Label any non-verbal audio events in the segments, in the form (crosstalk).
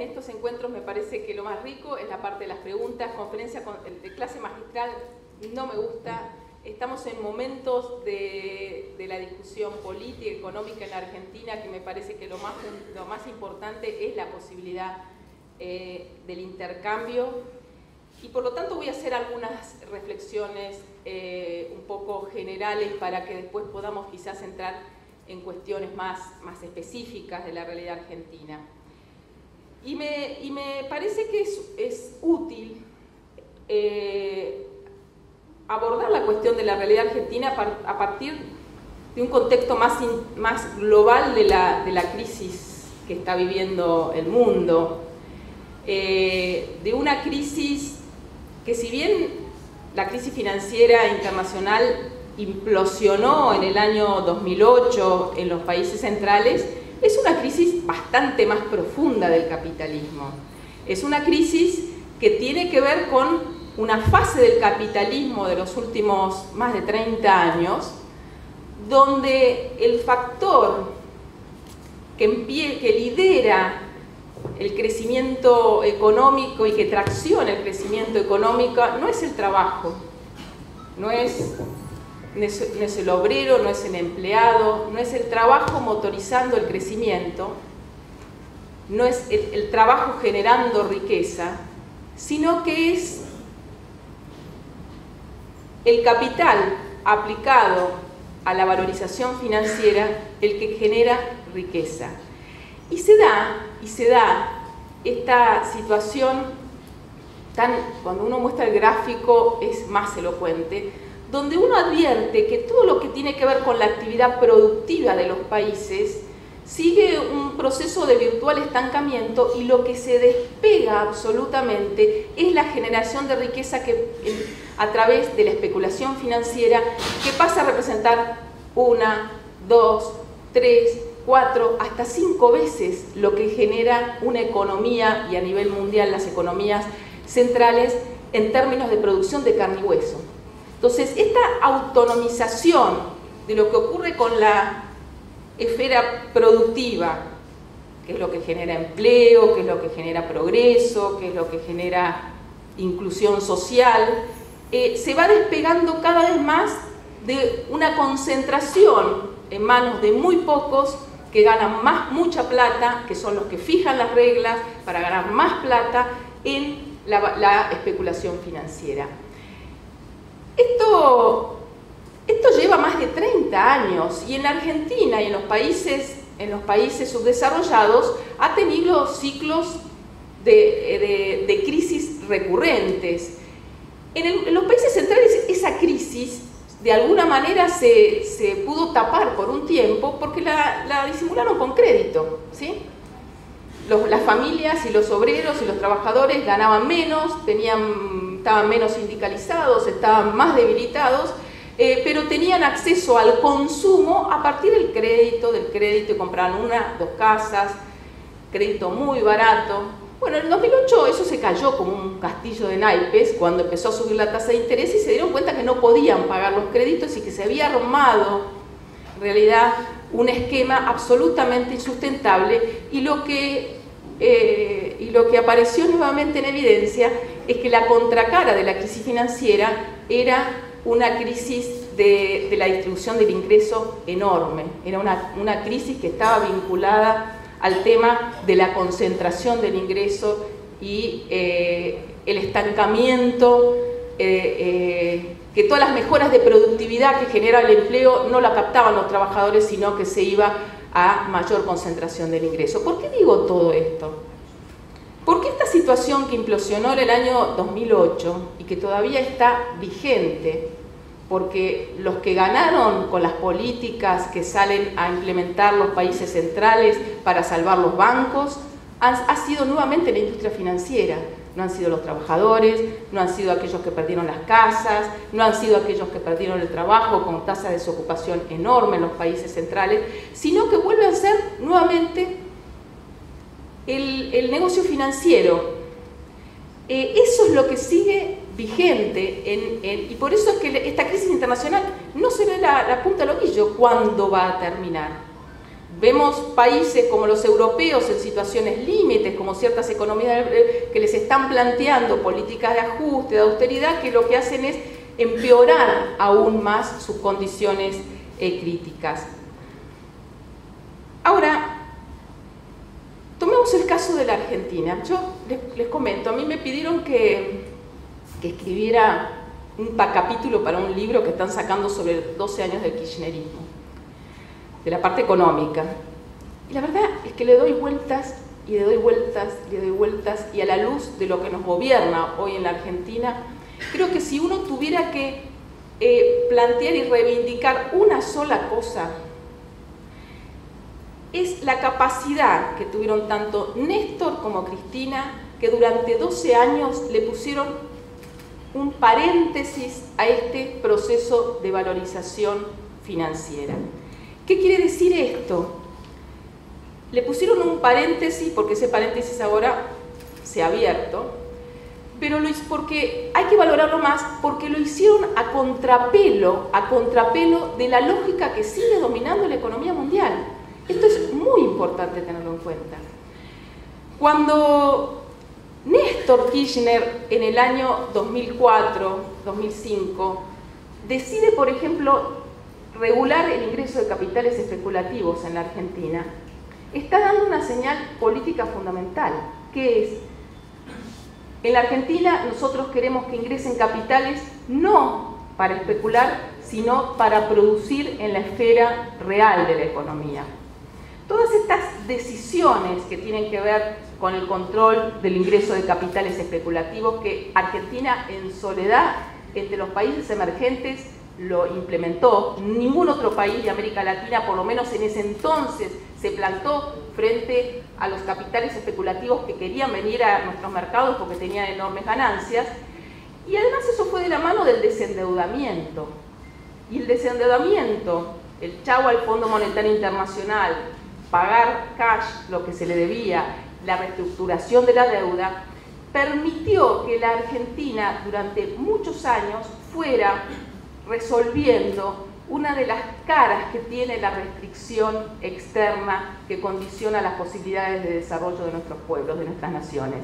en estos encuentros me parece que lo más rico es la parte de las preguntas, conferencia de clase magistral no me gusta, estamos en momentos de, la discusión política, y económica en la Argentina, que me parece que lo más, importante es la posibilidad eh, del intercambio y por lo tanto voy a hacer algunas reflexiones eh, un poco generales para que después podamos quizás entrar en cuestiones más específicas de la realidad argentina. Y me, y me parece que es, es útil eh, abordar la cuestión de la realidad argentina a partir de un contexto más, más global de la, de la, crisis que está viviendo el mundo, eh, de una crisis que si bien la crisis financiera internacional implosionó en el año 2008 en los países centrales, es una crisis bastante más profunda del capitalismo. Es una crisis que tiene que ver con una fase del capitalismo de los últimos más de 30 años, donde el factor que, lidera el crecimiento económico y que tracciona el crecimiento económico no es el trabajo, no es, no es, el obrero, no es el empleado, no es el trabajo motorizando el crecimiento, no es el trabajo generando riqueza, sino que es el capital aplicado a la valorización financiera el que genera riqueza. Y se da, y se da esta situación tan, cuando uno muestra el gráfico es más elocuente, donde uno advierte que todo lo que tiene que ver con la actividad productiva de los países sigue un proceso de virtual estancamiento y lo que se despega absolutamente es la generación de riqueza que a través de la especulación financiera que pasa a representar una, dos, tres, cuatro, hasta cinco veces lo que genera una economía y a nivel mundial las economías centrales en términos de producción de carne y hueso. Entonces, esta autonomización de lo que ocurre con la esfera productiva, que es lo que genera empleo, que es lo que genera progreso, que es lo que genera inclusión social, eh, se va despegando cada vez más de una concentración en manos de muy pocos que ganan más mucha plata, que son los que fijan las reglas para ganar más plata en la, la especulación financiera. Esto esto lleva más de 30 años y en la Argentina y en los países, en los países subdesarrollados ha tenido ciclos de, crisis recurrentes. En, los países centrales esa crisis de alguna manera se, pudo tapar por un tiempo porque la, disimularon con crédito. ¿sí? las familias y los obreros y los trabajadores ganaban menos, tenían, estaban menos sindicalizados, estaban más debilitados eh, pero tenían acceso al consumo a partir del crédito, del crédito y compraban una, dos casas, crédito muy barato. Bueno, en el 2008 eso se cayó como un castillo de naipes cuando empezó a subir la tasa de interés y se dieron cuenta que no podían pagar los créditos y que se había armado en realidad un esquema absolutamente insustentable y lo que, eh, y lo que apareció nuevamente en evidencia es que la contracara de la crisis financiera era una crisis de, la distribución del ingreso enorme. Era una, crisis que estaba vinculada al tema de la concentración del ingreso y eh, el estancamiento, eh, que todas las mejoras de productividad que genera el empleo no la captaban los trabajadores, sino que se iba a mayor concentración del ingreso. ¿Por qué digo todo esto? Porque esta situación que implosionó en el año 2008 y que todavía está vigente, porque los que ganaron con las políticas que salen a implementar los países centrales para salvar los bancos, ha, sido nuevamente la industria financiera. No han sido los trabajadores, no han sido aquellos que perdieron las casas, no han sido aquellos que perdieron el trabajo con tasa de desocupación enorme en los países centrales, sino que vuelve a ser nuevamente el, negocio financiero. Eh, eso es lo que sigue vigente y por eso es que esta crisis internacional no se ve la, punta del ovillo cuándo va a terminar. Vemos países como los europeos en situaciones límites, como ciertas economías que les están planteando políticas de ajuste, de austeridad, que lo que hacen es empeorar aún más sus condiciones eh, críticas. Ahora, tomemos el caso de la Argentina. Yo les, comento, a mí me pidieron que, que escribiera un capítulo para un libro que están sacando sobre 12 años del kirchnerismo de la parte económica. Y la verdad es que le doy vueltas y le doy vueltas y le doy vueltas y a la luz de lo que nos gobierna hoy en la Argentina, creo que si uno tuviera que eh, plantear y reivindicar una sola cosa, es la capacidad que tuvieron tanto Néstor como Cristina, que durante 12 años le pusieron un paréntesis a este proceso de valorización financiera. ¿Qué quiere decir esto? Le pusieron un paréntesis, porque ese paréntesis ahora se ha abierto, pero porque hay que valorarlo más, porque lo hicieron a contrapelo, a contrapelo de la lógica que sigue dominando la economía mundial. Esto es muy importante tenerlo en cuenta. Cuando Néstor Kirchner en el año 2004, 2005, decide, por ejemplo, regular el ingreso de capitales especulativos en la Argentina, está dando una señal política fundamental, que es, en la Argentina nosotros queremos que ingresen capitales no para especular, sino para producir en la esfera real de la economía. Todas estas decisiones que tienen que ver con el control del ingreso de capitales especulativos que Argentina en soledad entre los países emergentes lo implementó. Ningún otro país de América Latina, por lo menos en ese entonces, se plantó frente a los capitales especulativos que querían venir a nuestros mercados porque tenían enormes ganancias. Y además eso fue de la mano del desendeudamiento. Y el desendeudamiento, el chavo al Fondo Monetario Internacional, pagar cash lo que se le debía, la reestructuración de la deuda, permitió que la Argentina durante muchos años fuera resolviendo una de las caras que tiene la restricción externa que condiciona las posibilidades de desarrollo de nuestros pueblos, de nuestras naciones.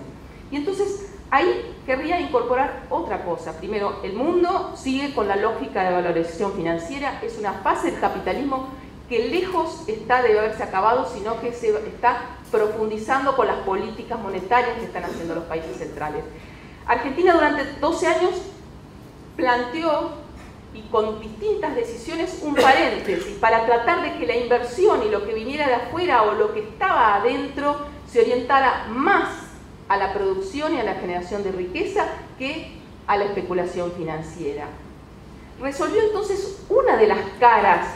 Y entonces ahí querría incorporar otra cosa. Primero, el mundo sigue con la lógica de valorización financiera, es una fase del capitalismo que lejos está de haberse acabado, sino que se está profundizando con las políticas monetarias que están haciendo los países centrales. Argentina durante 12 años planteó y con distintas decisiones un paréntesis para tratar de que la inversión y lo que viniera de afuera o lo que estaba adentro se orientara más a la producción y a la generación de riqueza que a la especulación financiera. Resolvió entonces una de las caras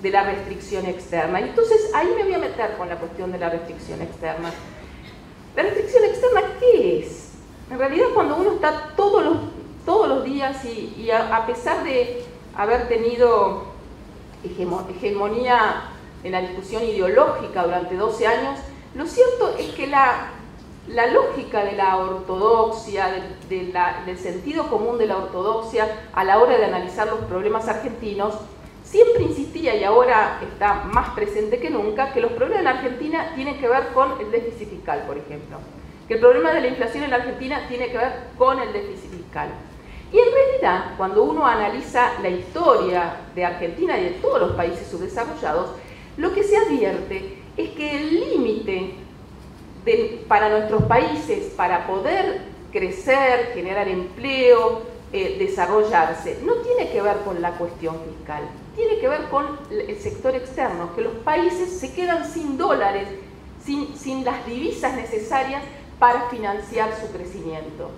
de la restricción externa. Y entonces ahí me voy a meter con la cuestión de la restricción externa. ¿La restricción externa qué es? En realidad cuando uno está todos los todos los días y, a, pesar de haber tenido hegemonía en la discusión ideológica durante 12 años, lo cierto es que la, lógica de la ortodoxia, del sentido común de la ortodoxia a la hora de analizar los problemas argentinos, siempre insistía y ahora está más presente que nunca, que los problemas en Argentina tienen que ver con el déficit fiscal, por ejemplo. Que el problema de la inflación en la Argentina tiene que ver con el déficit fiscal. Y en realidad, cuando uno analiza la historia de Argentina y de todos los países subdesarrollados, lo que se advierte es que el límite para nuestros países para poder crecer, generar empleo, eh, desarrollarse, no tiene que ver con la cuestión fiscal, tiene que ver con el sector externo, que los países se quedan sin dólares, sin, sin las divisas necesarias para financiar su crecimiento.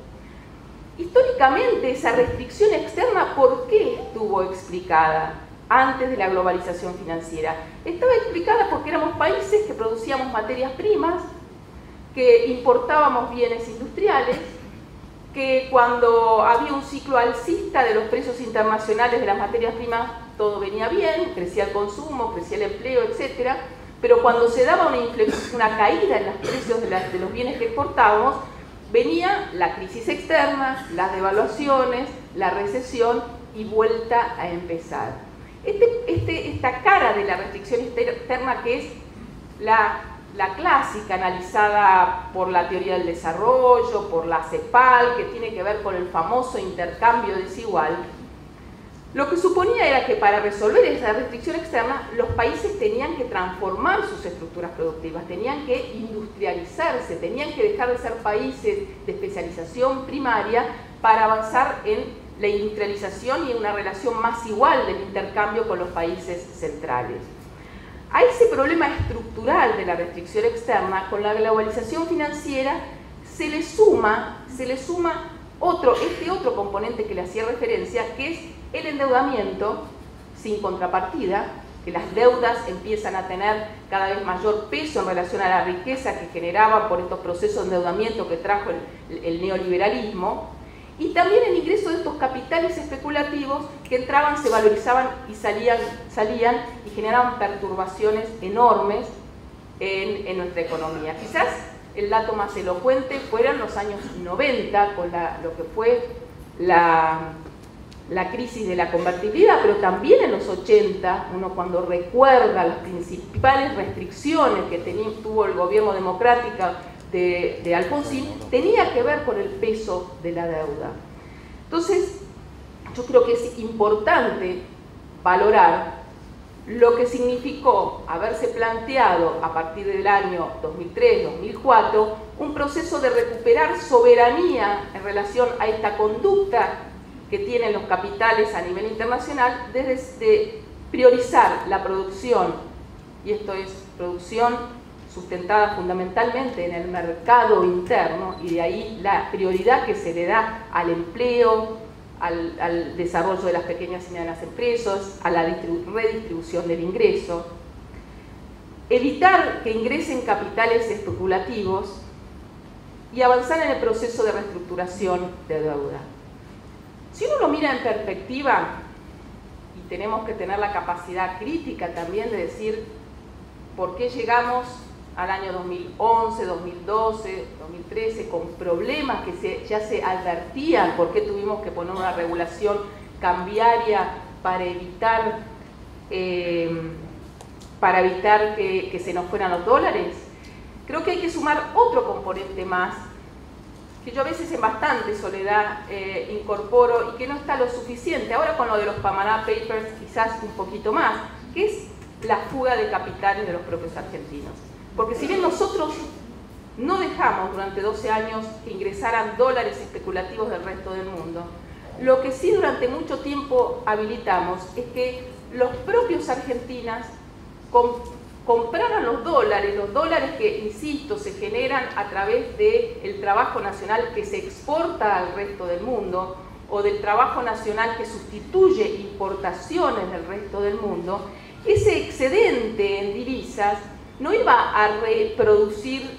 Históricamente esa restricción externa, ¿por qué estuvo explicada antes de la globalización financiera? Estaba explicada porque éramos países que producíamos materias primas, que importábamos bienes industriales, que cuando había un ciclo alcista de los precios internacionales de las materias primas, todo venía bien, crecía el consumo, crecía el empleo, etc. Pero cuando se daba una, caída en los precios de, de los bienes que exportábamos, venía la crisis externa, las devaluaciones, la recesión y vuelta a empezar. Este, este, esta cara de la restricción externa que es la, la, clásica analizada por la teoría del desarrollo, por la CEPAL, que tiene que ver con el famoso intercambio desigual, lo que suponía era que para resolver esa restricción externa, los países tenían que transformar sus estructuras productivas, tenían que industrializarse, tenían que dejar de ser países de especialización primaria para avanzar en la industrialización y en una relación más igual del intercambio con los países centrales. A ese problema estructural de la restricción externa, con la globalización financiera, se le suma, se le suma otro, este otro componente que le hacía referencia, que es el endeudamiento sin contrapartida, que las deudas empiezan a tener cada vez mayor peso en relación a la riqueza que generaban por estos procesos de endeudamiento que trajo el, neoliberalismo, y también el ingreso de estos capitales especulativos que entraban, se valorizaban y salían, salían y generaban perturbaciones enormes en, nuestra economía. Quizás el dato más elocuente fueron los años 90, con lo que fue la, la crisis de la convertibilidad, pero también en los 80, uno cuando recuerda las principales restricciones que tuvo el gobierno democrático de, de Alfonsín, tenía que ver con el peso de la deuda. Entonces, yo creo que es importante valorar lo que significó haberse planteado a partir del año 2003-2004 un proceso de recuperar soberanía en relación a esta conducta que tienen los capitales a nivel internacional, desde priorizar la producción, y esto es producción sustentada fundamentalmente en el mercado interno, y de ahí la prioridad que se le da al empleo, al, desarrollo de las pequeñas y medianas empresas, a la redistribución del ingreso, evitar que ingresen capitales especulativos y avanzar en el proceso de reestructuración de deuda. Si uno lo mira en perspectiva, y tenemos que tener la capacidad crítica también de decir por qué llegamos al año 2011, 2012, 2013, con problemas que ya se advertían, por qué tuvimos que poner una regulación cambiaria para evitar, eh, para evitar que, se nos fueran los dólares. Creo que hay que sumar otro componente más, que yo a veces en bastante soledad eh, incorporo y que no está lo suficiente. Ahora con lo de los Panama Papers quizás un poquito más, que es la fuga de capitales de los propios argentinos. Porque si bien nosotros no dejamos durante 12 años que ingresaran dólares especulativos del resto del mundo, lo que sí durante mucho tiempo habilitamos es que los propios argentinas compraran los dólares, los dólares que, insisto, se generan a través del trabajo nacional que se exporta al resto del mundo o del trabajo nacional que sustituye importaciones del resto del mundo, ese excedente en divisas no iba a reproducirse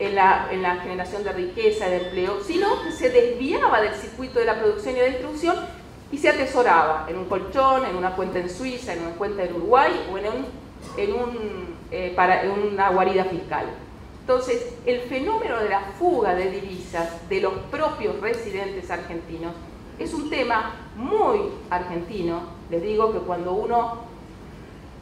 en la, en la, generación de riqueza, de empleo, sino que se desviaba del circuito de la producción y de distribución y se atesoraba en un colchón, en una cuenta en Suiza, en una cuenta en Uruguay o en, un, eh, en una guarida fiscal. Entonces, el fenómeno de la fuga de divisas de los propios residentes argentinos es un tema muy argentino. Les digo que cuando uno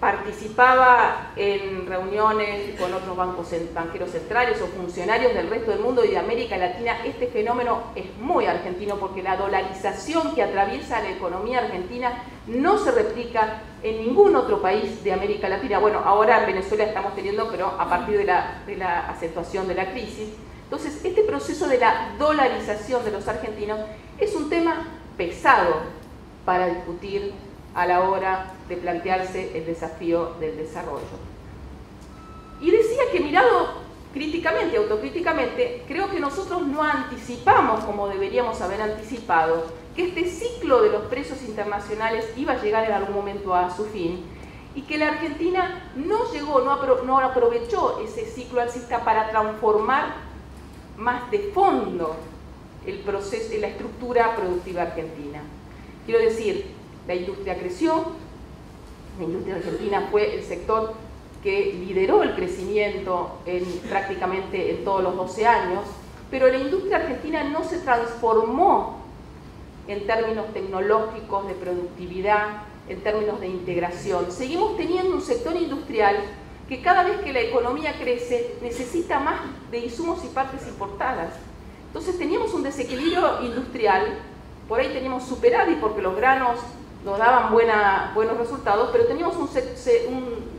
participaba en reuniones con otros bancos, banqueros centrales o funcionarios del resto del mundo y de América Latina, este fenómeno es muy argentino porque la dolarización que atraviesa la economía argentina no se replica en ningún otro país de América Latina. Bueno, ahora en Venezuela estamos teniendo, pero a partir de la, de la acentuación de la crisis. Entonces, este proceso de la dolarización de los argentinos es un tema pesado para discutir a la hora de plantearse el desafío del desarrollo. Y decía que mirado críticamente, autocríticamente, creo que nosotros no anticipamos como deberíamos haber anticipado que este ciclo de los precios internacionales iba a llegar en algún momento a su fin y que la Argentina no llegó, no, aprovechó ese ciclo alcista para transformar más de fondo el proceso, la estructura productiva argentina. Quiero decir, la industria creció, la industria argentina fue el sector que lideró el crecimiento en, prácticamente en todos los 12 años, pero la industria argentina no se transformó en términos tecnológicos de productividad en términos de integración. Seguimos teniendo un sector industrial que cada vez que la economía crece necesita más de insumos y partes importadas. Entonces teníamos un desequilibrio industrial, por ahí teníamos superávit porque los granos nos daban buenos resultados, pero teníamos un,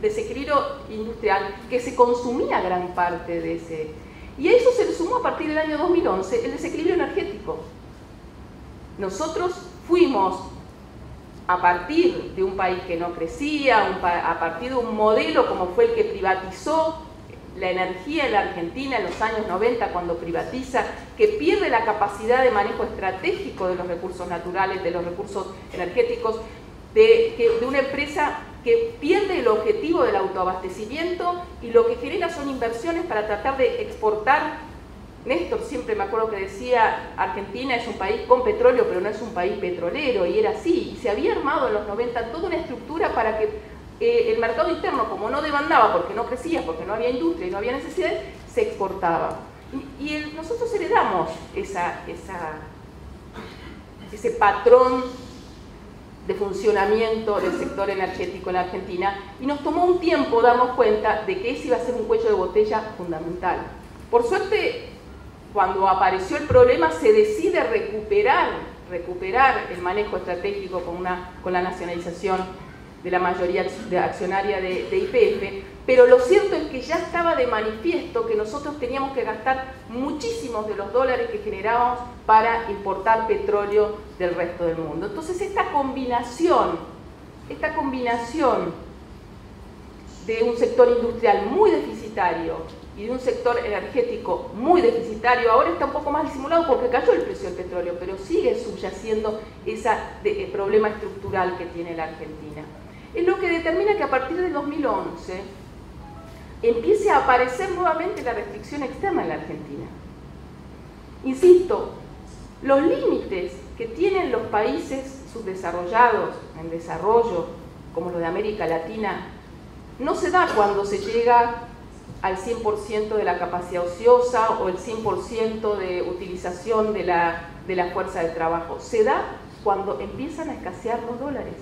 desequilibrio industrial que se consumía gran parte de ese. Y a eso se le sumó a partir del año 2011 el desequilibrio energético. Nosotros fuimos a partir de un país que no crecía, a partir de un modelo como fue el que privatizó la energía en la Argentina en los años 90 cuando privatiza, que pierde la capacidad de manejo estratégico de los recursos naturales, de los recursos energéticos, de, de una empresa que pierde el objetivo del autoabastecimiento y lo que genera son inversiones para tratar de exportar Néstor siempre me acuerdo que decía, Argentina es un país con petróleo, pero no es un país petrolero, y era así. Y se había armado en los 90 toda una estructura para que eh, el mercado interno, como no demandaba, porque no crecía, porque no había industria y no había necesidades, se exportaba. Y, nosotros heredamos ese patrón de funcionamiento del sector energético en Argentina y nos tomó un tiempo darnos cuenta de que ese iba a ser un cuello de botella fundamental. Por suerte, cuando apareció el problema se decide recuperar, recuperar el manejo estratégico con la nacionalización de la mayoría accionaria de, IPF, pero lo cierto es que ya estaba de manifiesto que nosotros teníamos que gastar muchísimos de los dólares que generábamos para importar petróleo del resto del mundo. Entonces esta combinación, esta combinación de un sector industrial muy deficitario y de un sector energético muy deficitario, ahora está un poco más disimulado porque cayó el precio del petróleo, pero sigue subyaciendo ese eh, problema estructural que tiene la Argentina. Es lo que determina que a partir del 2011 empiece a aparecer nuevamente la restricción externa en la Argentina. Insisto, los límites que tienen los países subdesarrollados, en desarrollo, como los de América Latina, no se da cuando se llega al 100% de la capacidad ociosa o el 100% de utilización de la, de la fuerza de trabajo. Se da cuando empiezan a escasear los dólares.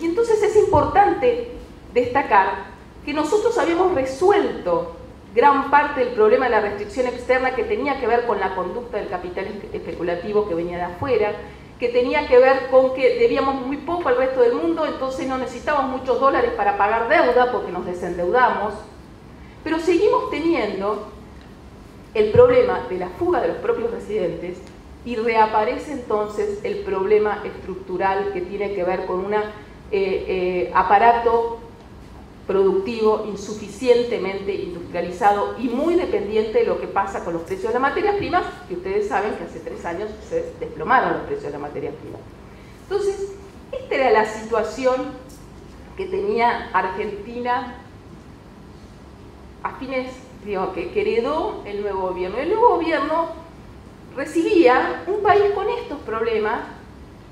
Y entonces es importante destacar que nosotros habíamos resuelto gran parte del problema de la restricción externa que tenía que ver con la conducta del capital especulativo que venía de afuera, que tenía que ver con que debíamos muy poco al resto del mundo, entonces no necesitábamos muchos dólares para pagar deuda porque nos desendeudamos, pero seguimos teniendo el problema de la fuga de los propios residentes y reaparece entonces el problema estructural que tiene que ver con un eh, eh, aparato productivo insuficientemente industrializado y muy dependiente de lo que pasa con los precios de las materias primas, que ustedes saben que hace tres años se desplomaron los precios de las materias primas. Entonces, esta era la situación que tenía Argentina a fines, digo, que heredó el nuevo gobierno. El nuevo gobierno recibía un país con estos problemas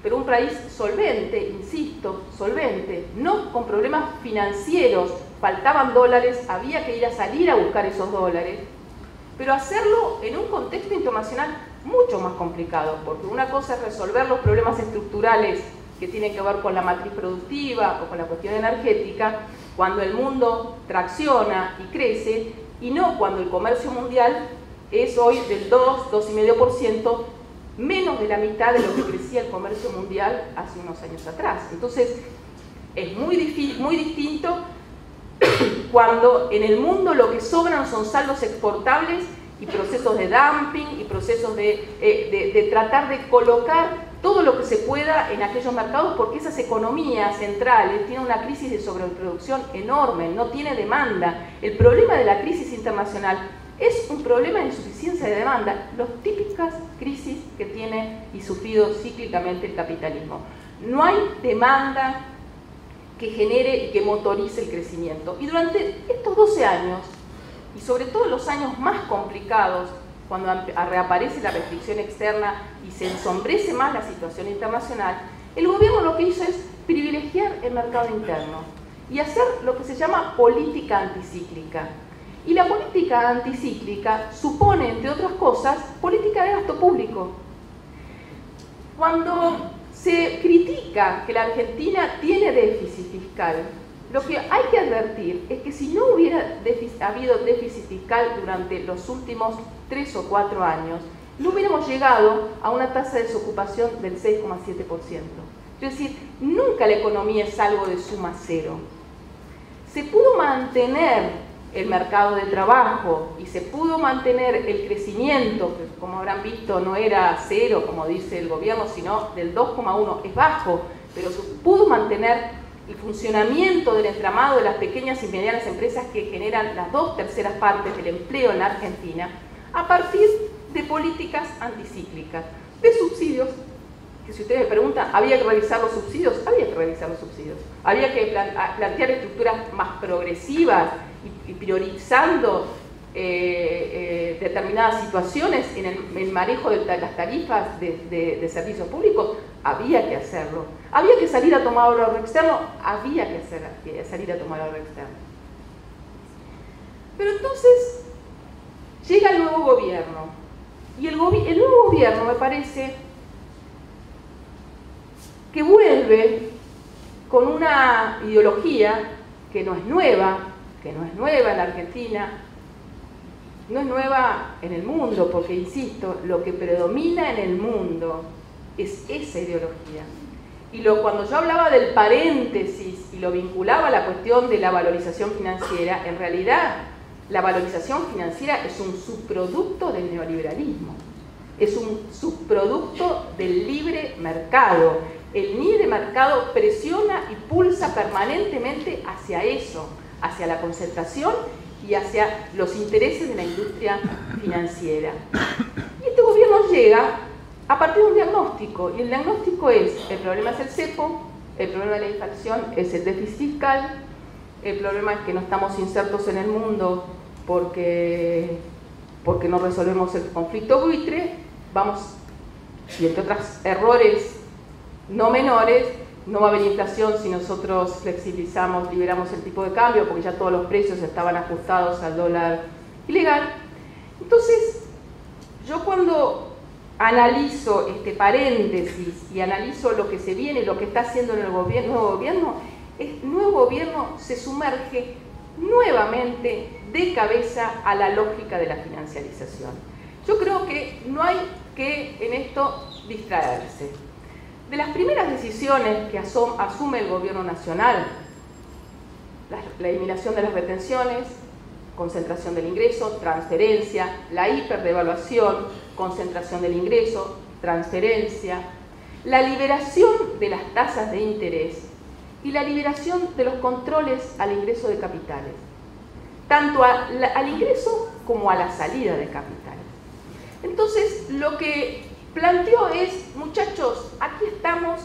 pero un país solvente, insisto, solvente, no con problemas financieros, faltaban dólares, había que ir a salir a buscar esos dólares, pero hacerlo en un contexto internacional mucho más complicado, porque una cosa es resolver los problemas estructurales que tienen que ver con la matriz productiva o con la cuestión energética, cuando el mundo tracciona y crece, y no cuando el comercio mundial es hoy del 2, 2,5% menos de la mitad de lo que crecía el comercio mundial hace unos años atrás. Entonces, es muy, muy distinto (coughs) cuando en el mundo lo que sobran son saldos exportables y procesos de dumping y procesos de, eh, de, tratar de colocar todo lo que se pueda en aquellos mercados porque esas economías centrales tienen una crisis de sobreproducción enorme, no tiene demanda. El problema de la crisis internacional es un problema de insuficiencia de demanda, las típicas crisis que tiene y sufrido cíclicamente el capitalismo. No hay demanda que genere y que motorice el crecimiento. Y durante estos 12 años, y sobre todo los años más complicados, cuando reaparece la restricción externa y se ensombrece más la situación internacional, el gobierno lo que hizo es privilegiar el mercado interno y hacer lo que se llama política anticíclica. Y la política anticíclica supone, entre otras cosas, política de gasto público. Cuando Se critica que la Argentina tiene déficit fiscal. Lo que hay que advertir es que si no hubiera habido déficit fiscal durante los últimos tres o cuatro años, no hubiéramos llegado a una tasa de desocupación del 6,7%. Es decir, nunca la economía es algo de suma cero. Se pudo mantener el mercado de trabajo y se pudo mantener el crecimiento, que como habrán visto no era cero, como dice el gobierno, sino del 2,1, es bajo, pero se pudo mantener el funcionamiento del entramado de las pequeñas y medianas empresas que generan las dos terceras partes del empleo en la Argentina, a partir de políticas anticíclicas, de subsidios, que si ustedes me preguntan, ¿había que revisar los subsidios? Había que revisar los subsidios. Había que plantear estructuras más progresivas y, priorizando eh, eh, determinadas situaciones en el, manejo de las tarifas de, servicios públicos, había que hacerlo. Había que salir a tomar ahorro externo, había que, hacer, salir a tomar ahorro externo. Pero entonces llega el nuevo gobierno y el, el nuevo gobierno me parece que vuelve con una ideología que no es nueva, que no es nueva en la Argentina, no es nueva en el mundo, porque, insisto, lo que predomina en el mundo es esa ideología. Y lo, cuando yo hablaba del paréntesis y lo vinculaba a la cuestión de la valorización financiera, en realidad la valorización financiera es un subproducto del neoliberalismo, es un subproducto del libre mercado. El libre mercado presiona y pulsa permanentemente hacia eso, hacia la concentración y hacia los intereses de la industria financiera. Y este gobierno llega a partir de un diagnóstico, y el diagnóstico es, el problema es el cepo, el problema de la inflación es el déficit fiscal, el problema es que no estamos insertos en el mundo porque, porque no resolvemos el conflicto buitre, vamos, y entre otros errores no menores, no va a haber inflación si nosotros flexibilizamos, liberamos el tipo de cambio, porque ya todos los precios estaban ajustados al dólar ilegal. Entonces, yo cuando analizo este paréntesis y analizo lo que se viene, lo que está haciendo en el gobierno, nuevo gobierno, el nuevo gobierno se sumerge nuevamente de cabeza a la lógica de la financiarización. Yo creo que no hay que en esto distraerse. De las primeras decisiones que asume el gobierno nacional, la, eliminación de las retenciones, concentración del ingreso, transferencia, la hiperdevaluación, concentración del ingreso, transferencia, la liberación de las tasas de interés y la liberación de los controles al ingreso de capitales, tanto al ingreso como a la salida de capitales. Entonces, lo que planteó es, muchachos, aquí estamos,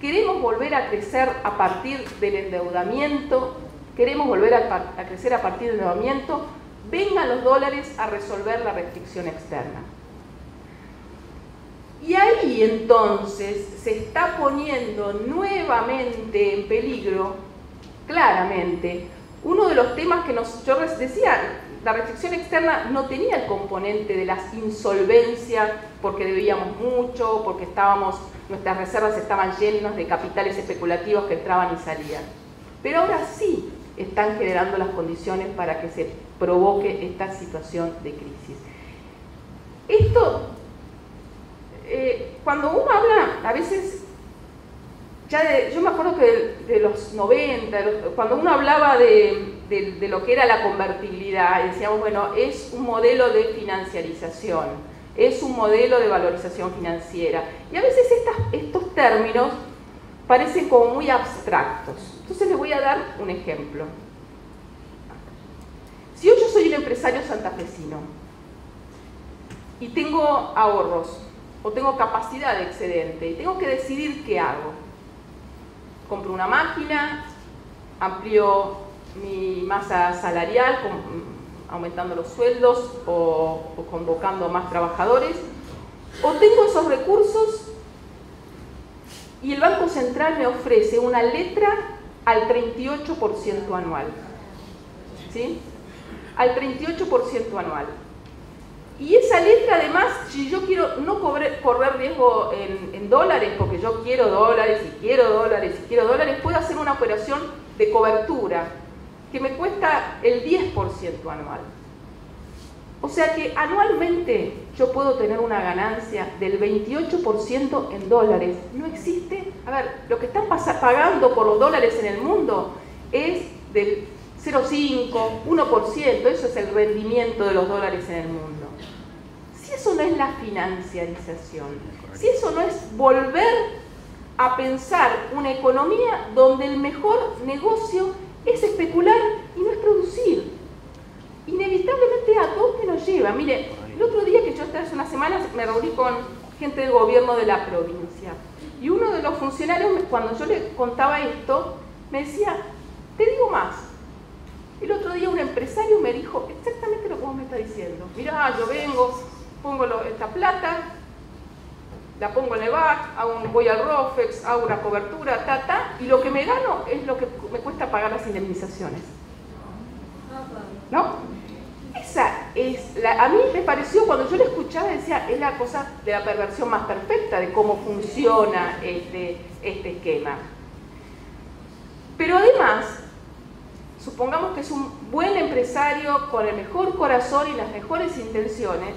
queremos volver a crecer a partir del endeudamiento, queremos volver a, crecer a partir del endeudamiento, vengan los dólares a resolver la restricción externa. Y ahí entonces se está poniendo nuevamente en peligro, claramente, uno de los temas que nos, yo decía, la restricción externa no tenía el componente de las insolvencias porque debíamos mucho, porque nuestras reservas estaban llenas de capitales especulativos que entraban y salían. Pero ahora sí están generando las condiciones para que se provoque esta situación de crisis. Esto eh, cuando uno habla, a veces, ya yo me acuerdo que de, los 90, cuando uno hablaba de, lo que era la convertibilidad, decíamos, bueno, es un modelo de financiarización, es un modelo de valorización financiera. Y a veces estos términos parecen como muy abstractos. Entonces les voy a dar un ejemplo. Si yo soy un empresario santafesino y tengo ahorros o tengo capacidad de excedente y tengo que decidir qué hago. Compro una máquina, amplío mi masa salarial aumentando los sueldos o, convocando más trabajadores, o tengo esos recursos y el Banco Central me ofrece una letra al 38% anual. ¿Sí? Al 38% anual. Y esa letra además, si yo quiero no correr riesgo en, en, dólares, porque yo quiero dólares y quiero dólares y quiero dólares, puedo hacer una operación de cobertura que me cuesta el 10% anual. O sea que anualmente yo puedo tener una ganancia del 28% en dólares. No existe, a ver, lo que están pagando por los dólares en el mundo es del 0,5, 1%, eso es el rendimiento de los dólares en el mundo. Si eso no es la financiarización, si eso no es volver a pensar una economía donde el mejor negocio es especular y no es producir inevitablemente a dónde nos lleva. Mire, el otro día que yo hace unas semanas me reuní con gente del gobierno de la provincia y uno de los funcionarios cuando yo le contaba esto me decía, te digo más. El otro día un empresario me dijo exactamente lo que vos me está diciendo. Mirá, yo vengo, pongo esta plata, la pongo en el BAC, voy al ROFEX, hago una cobertura, ta, ta, y lo que me gano es lo que me cuesta pagar las indemnizaciones. ¿No? Esa es, la, a mí me pareció, cuando yo la escuchaba, decía, es la cosa de la perversión más perfecta de cómo funciona este, este esquema. Pero además, supongamos que es un buen empresario con el mejor corazón y las mejores intenciones,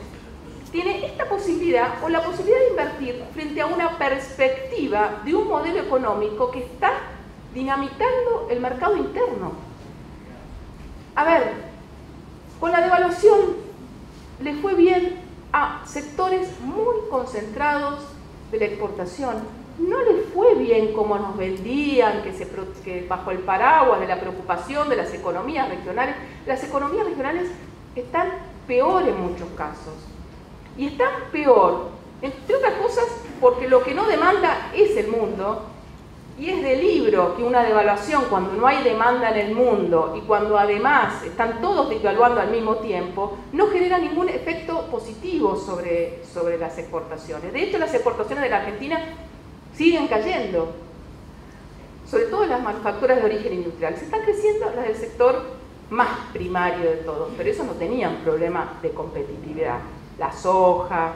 tiene esta posibilidad o la posibilidad de invertir frente a una perspectiva de un modelo económico que está dinamitando el mercado interno. A ver, con la devaluación le fue bien a sectores muy concentrados de la exportación. No le fue bien como nos vendían, que, se, que bajo el paraguas de la preocupación de las economías regionales. Las economías regionales están peor en muchos casos. Y están peor, entre otras cosas, porque lo que no demanda es el mundo, y es de libro que una devaluación, cuando no hay demanda en el mundo y cuando además están todos devaluando al mismo tiempo, no genera ningún efecto positivo sobre, sobre las exportaciones. De hecho, las exportaciones de la Argentina siguen cayendo, sobre todo las manufacturas de origen industrial. Se están creciendo las del sector más primario de todos, pero eso no tenían problema de competitividad. La soja.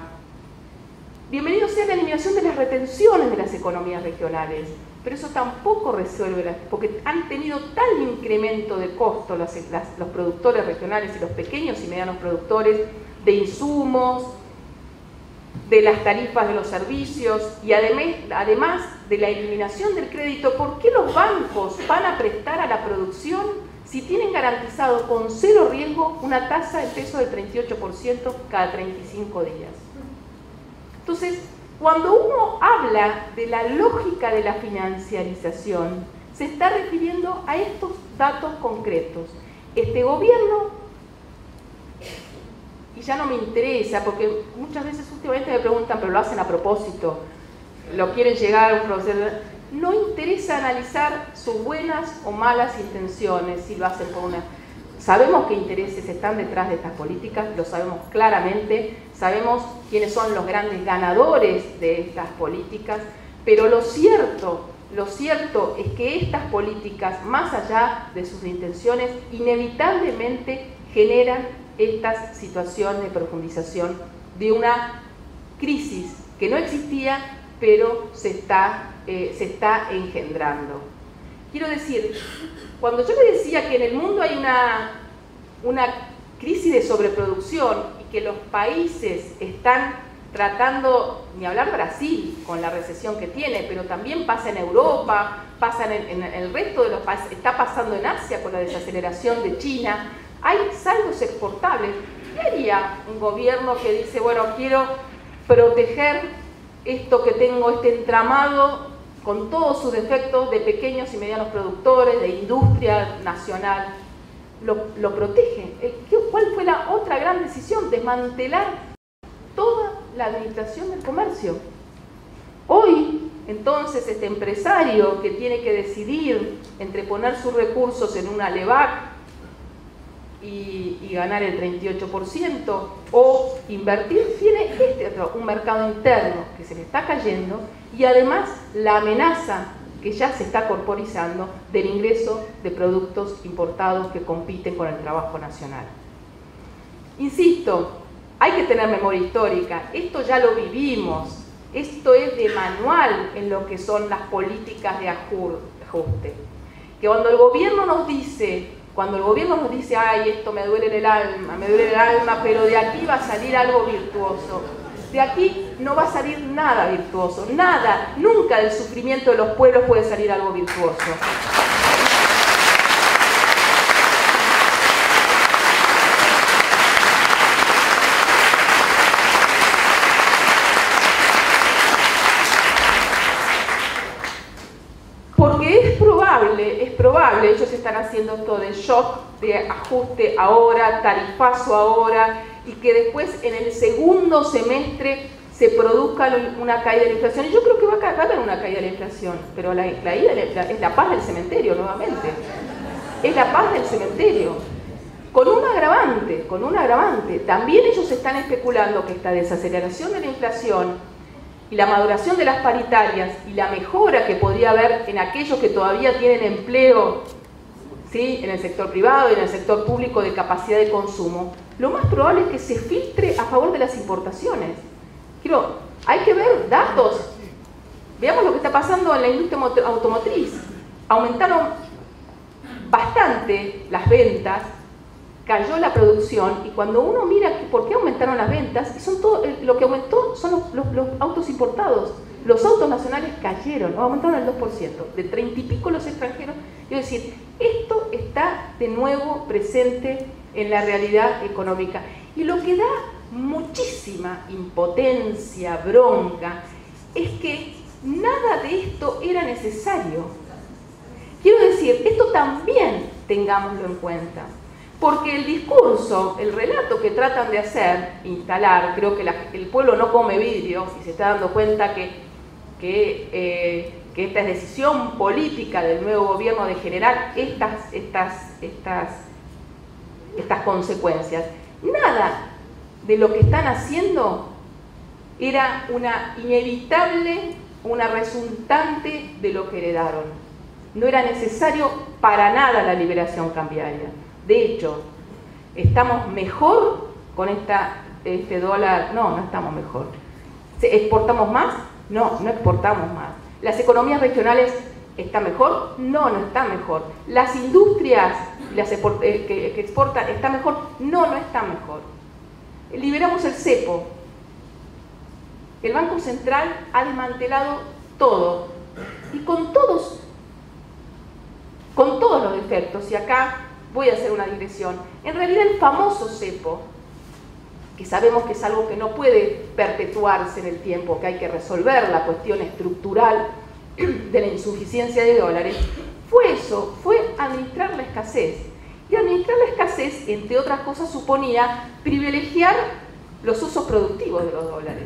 Bienvenido sea la eliminación de las retenciones de las economías regionales pero eso tampoco resuelve, porque han tenido tal incremento de costo los, productores regionales y los pequeños y medianos productores de insumos, de las tarifas de los servicios y además de la eliminación del crédito, ¿por qué los bancos van a prestar a la producción si tienen garantizado con cero riesgo una tasa de peso del 38% cada 35 días? Entonces, cuando uno habla de la lógica de la financiarización, se está refiriendo a estos datos concretos. Este gobierno, y ya no me interesa, porque muchas veces últimamente me preguntan, pero lo hacen a propósito, lo quieren llegar a un proceso, no interesa analizar sus buenas o malas intenciones, si lo hacen por una. Sabemos qué intereses están detrás de estas políticas, lo sabemos claramente, sabemos quiénes son los grandes ganadores de estas políticas, pero lo cierto, lo cierto es que estas políticas, más allá de sus intenciones, inevitablemente generan esta situación de profundización de una crisis que no existía, pero se está, eh, se está engendrando. Quiero decir, cuando yo le decía que en el mundo hay una, una crisis de sobreproducción y que los países están tratando, ni hablar Brasil con la recesión que tiene, pero también pasa en Europa, pasa en, el resto de los países, está pasando en Asia con la desaceleración de China, hay saldos exportables. ¿Qué haría un gobierno que dice, bueno, quiero proteger esto que tengo, este entramado con todos sus defectos de pequeños y medianos productores, de industria nacional, lo, protege. Eh, ¿Cuál fue la otra gran decisión? Desmantelar toda la administración del comercio. Hoy, entonces, este empresario que tiene que decidir entre poner sus recursos en una LEVAC y, ganar el 38% o invertir, tiene este otro, un mercado interno que se le está cayendo y además la amenaza que ya se está corporizando del ingreso de productos importados que compiten con el trabajo nacional. Insisto, hay que tener memoria histórica, esto ya lo vivimos, esto es de manual en lo que son las políticas de ajuste. Que cuando el gobierno nos dice, cuando el gobierno nos dice, ay, esto me duele el alma, me duele el alma, pero de aquí va a salir algo virtuoso. De aquí no va a salir nada virtuoso, nada, nunca del sufrimiento de los pueblos puede salir algo virtuoso. Ellos están haciendo todo el shock de ajuste ahora, tarifazo ahora, y que después en el segundo semestre se produzca una caída de la inflación. Y yo creo que va a haber una caída de la inflación, pero la caída es la paz del cementerio nuevamente. Es la paz del cementerio. Con un agravante, con un agravante. También ellos están especulando que esta desaceleración de la inflación y la maduración de las paritarias y la mejora que podría haber en aquellos que todavía tienen empleo ¿sí? en el sector privado y en el sector público de capacidad de consumo, lo más probable es que se filtre a favor de las importaciones. Quiero, hay que ver datos. Veamos lo que está pasando en la industria automotriz. Aumentaron bastante las ventas cayó la producción y cuando uno mira por qué aumentaron las ventas, son todo, eh, lo que aumentó son los, autos importados. Los autos nacionales cayeron, aumentaron el 2%, de 30 y pico los extranjeros. Es decir, esto está de nuevo presente en la realidad económica. Y lo que da muchísima impotencia, bronca, es que nada de esto era necesario. Quiero decir, esto también tengámoslo en cuenta. Porque el discurso, el relato que tratan de hacer, instalar, creo que el pueblo no come vidrio y se está dando cuenta que, eh, que, esta es decisión política del nuevo gobierno de generar estas, estas consecuencias. Nada de lo que están haciendo era una inevitable, una resultante de lo que heredaron. No era necesario para nada la liberación cambiaria. De hecho, ¿estamos mejor con esta, este dólar? No, no estamos mejor. ¿Exportamos más? No, no exportamos más. ¿Las economías regionales están mejor? No, no están mejor. ¿Las industrias las eh, que, exportan están mejor? No, no están mejor. Liberamos el cepo. El Banco Central ha desmantelado todo. Y con todos, con todos los defectos, y acá voy a hacer una digresión. En realidad el famoso cepo, que sabemos que es algo que no puede perpetuarse en el tiempo, que hay que resolver la cuestión estructural (clears throat) de la insuficiencia de dólares, fue eso, fue administrar la escasez. Y administrar la escasez, entre otras cosas, suponía privilegiar los usos productivos de los dólares.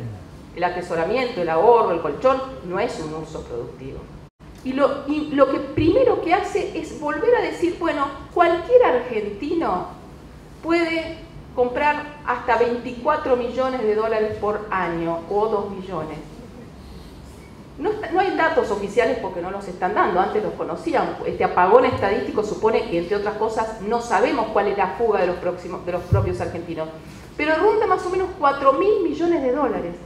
El atesoramiento, el ahorro, el colchón, no es un uso productivo. Y lo, que primero que hace es volver a decir, bueno, cualquier argentino puede comprar hasta 24 millones de dólares por año o 2 millones. No, no, hay datos oficiales porque no los están dando, antes los conocían. Este apagón estadístico supone que, entre otras cosas, no sabemos cuál es la fuga de los, próximos, de los propios argentinos. Pero ronda más o menos 4 mil millones de dólares.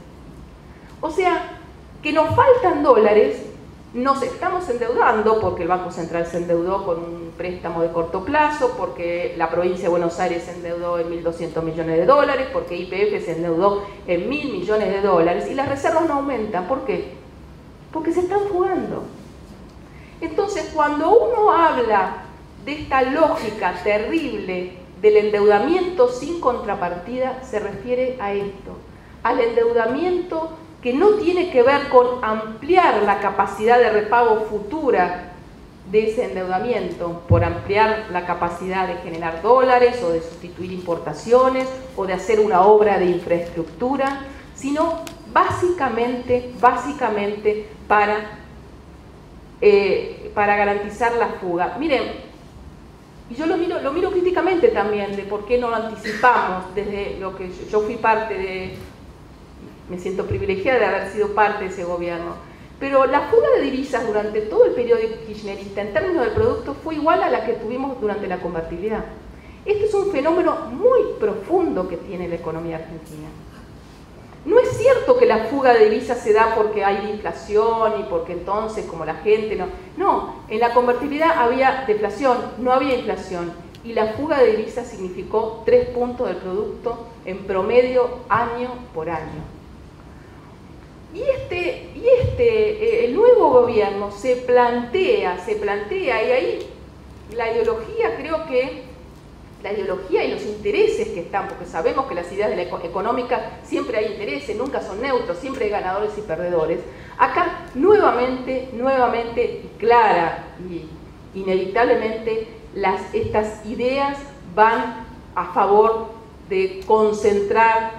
O sea, que nos faltan dólares nos estamos endeudando porque el Banco Central se endeudó con un préstamo de corto plazo, porque la provincia de Buenos Aires se endeudó en 1.200 millones de dólares, porque IPF se endeudó en 1.000 millones de dólares y las reservas no aumentan. ¿Por qué? Porque se están fugando. Entonces, cuando uno habla de esta lógica terrible del endeudamiento sin contrapartida, se refiere a esto, al endeudamiento que no tiene que ver con ampliar la capacidad de repago futura de ese endeudamiento, por ampliar la capacidad de generar dólares o de sustituir importaciones o de hacer una obra de infraestructura, sino básicamente, básicamente para, eh, para garantizar la fuga. Miren, y yo lo miro, lo miro críticamente también de por qué no lo anticipamos desde lo que yo fui parte de me siento privilegiada de haber sido parte de ese gobierno. Pero la fuga de divisas durante todo el periodo kirchnerista en términos de producto fue igual a la que tuvimos durante la convertibilidad. Este es un fenómeno muy profundo que tiene la economía argentina. No es cierto que la fuga de divisas se da porque hay inflación y porque entonces como la gente no... No, en la convertibilidad había deflación, no había inflación. Y la fuga de divisas significó tres puntos del producto en promedio año por año. Y este, y este, eh, el nuevo gobierno se plantea, se plantea, y ahí la ideología creo que la ideología y los intereses que están, porque sabemos que las ideas de la económica siempre hay intereses, nunca son neutros, siempre hay ganadores y perdedores. Acá nuevamente, nuevamente, clara y inevitablemente, las, estas ideas van a favor de concentrar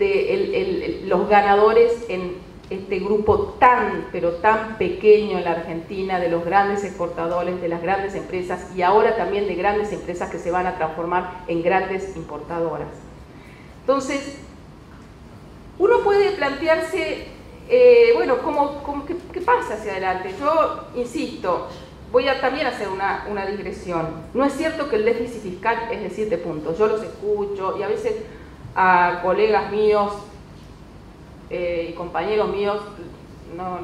de los ganadores en este grupo tan, pero tan pequeño en la Argentina de los grandes exportadores, de las grandes empresas y ahora también de grandes empresas que se van a transformar en grandes importadoras. Entonces, uno puede plantearse, eh, bueno, ¿cómo, qué, pasa hacia adelante? Yo insisto, voy a también hacer una, una digresión. No es cierto que el déficit fiscal es de 7 puntos, yo los escucho y a veces a colegas míos eh, y compañeros míos no,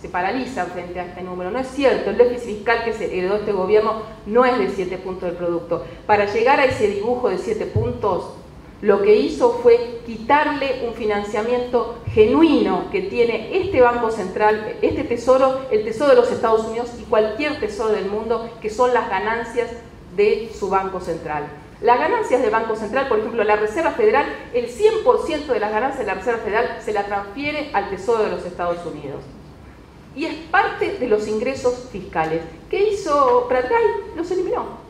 se paralizan frente a este número. No es cierto, el déficit fiscal que se heredó este gobierno no es de 7 puntos del producto. Para llegar a ese dibujo de 7 puntos, lo que hizo fue quitarle un financiamiento genuino que tiene este Banco Central, este tesoro, el tesoro de los Estados Unidos y cualquier tesoro del mundo, que son las ganancias de su Banco Central. Las ganancias del Banco Central, por ejemplo, la Reserva Federal, el 100% de las ganancias de la Reserva Federal se la transfiere al Tesoro de los Estados Unidos. Y es parte de los ingresos fiscales. ¿Qué hizo Pratgay? Los eliminó.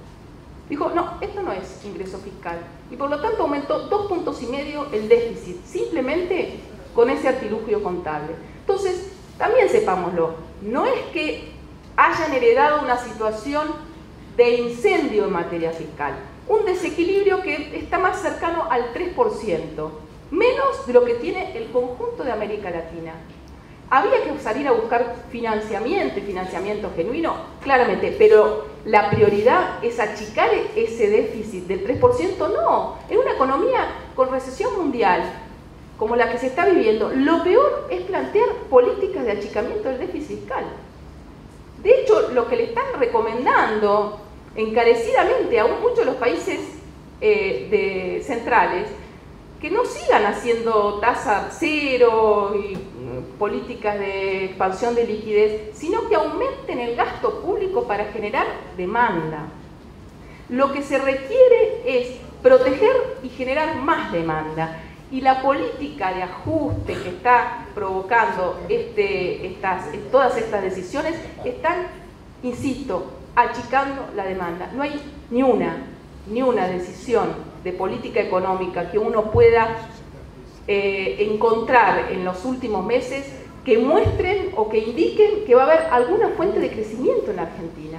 Dijo, no, esto no es ingreso fiscal. Y por lo tanto aumentó dos puntos y medio el déficit, simplemente con ese artilugio contable. Entonces, también sepámoslo, no es que hayan heredado una situación de incendio en materia fiscal un desequilibrio que está más cercano al 3%, menos de lo que tiene el conjunto de América Latina. ¿Había que salir a buscar financiamiento y financiamiento genuino? Claramente, pero la prioridad es achicar ese déficit del 3%, no. En una economía con recesión mundial, como la que se está viviendo, lo peor es plantear políticas de achicamiento del déficit fiscal. De hecho, lo que le están recomendando encarecidamente a muchos de los países eh, de, centrales que no sigan haciendo tasa cero y mm, políticas de expansión de liquidez, sino que aumenten el gasto público para generar demanda. Lo que se requiere es proteger y generar más demanda. Y la política de ajuste que está provocando este, estas, todas estas decisiones están, insisto, achicando la demanda. No hay ni una, ni una decisión de política económica que uno pueda eh, encontrar en los últimos meses que muestren o que indiquen que va a haber alguna fuente de crecimiento en la Argentina.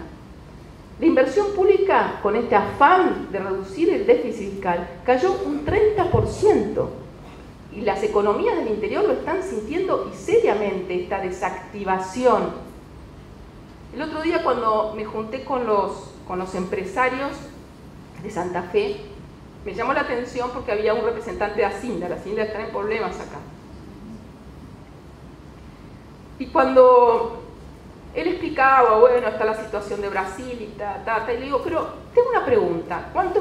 La inversión pública, con este afán de reducir el déficit fiscal, cayó un 30%. Y las economías del interior lo están sintiendo y seriamente esta desactivación el otro día cuando me junté con los, con los empresarios de Santa Fe, me llamó la atención porque había un representante de Hacienda, la Hacienda está en problemas acá. Y cuando él explicaba, bueno, está la situación de Brasil y ta, ta, ta, y le digo, pero tengo una pregunta, ¿cuánto,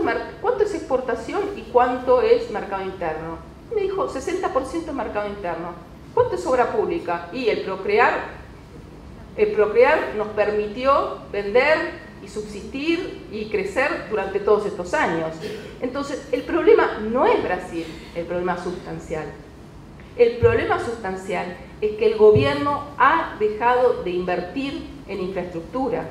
es exportación y cuánto es mercado interno? Me dijo, 60% mercado interno. ¿Cuánto es obra pública? Y el procrear el procrear nos permitió vender y subsistir y crecer durante todos estos años. Entonces, el problema no es Brasil, el problema sustancial. El problema sustancial es que el gobierno ha dejado de invertir en infraestructura,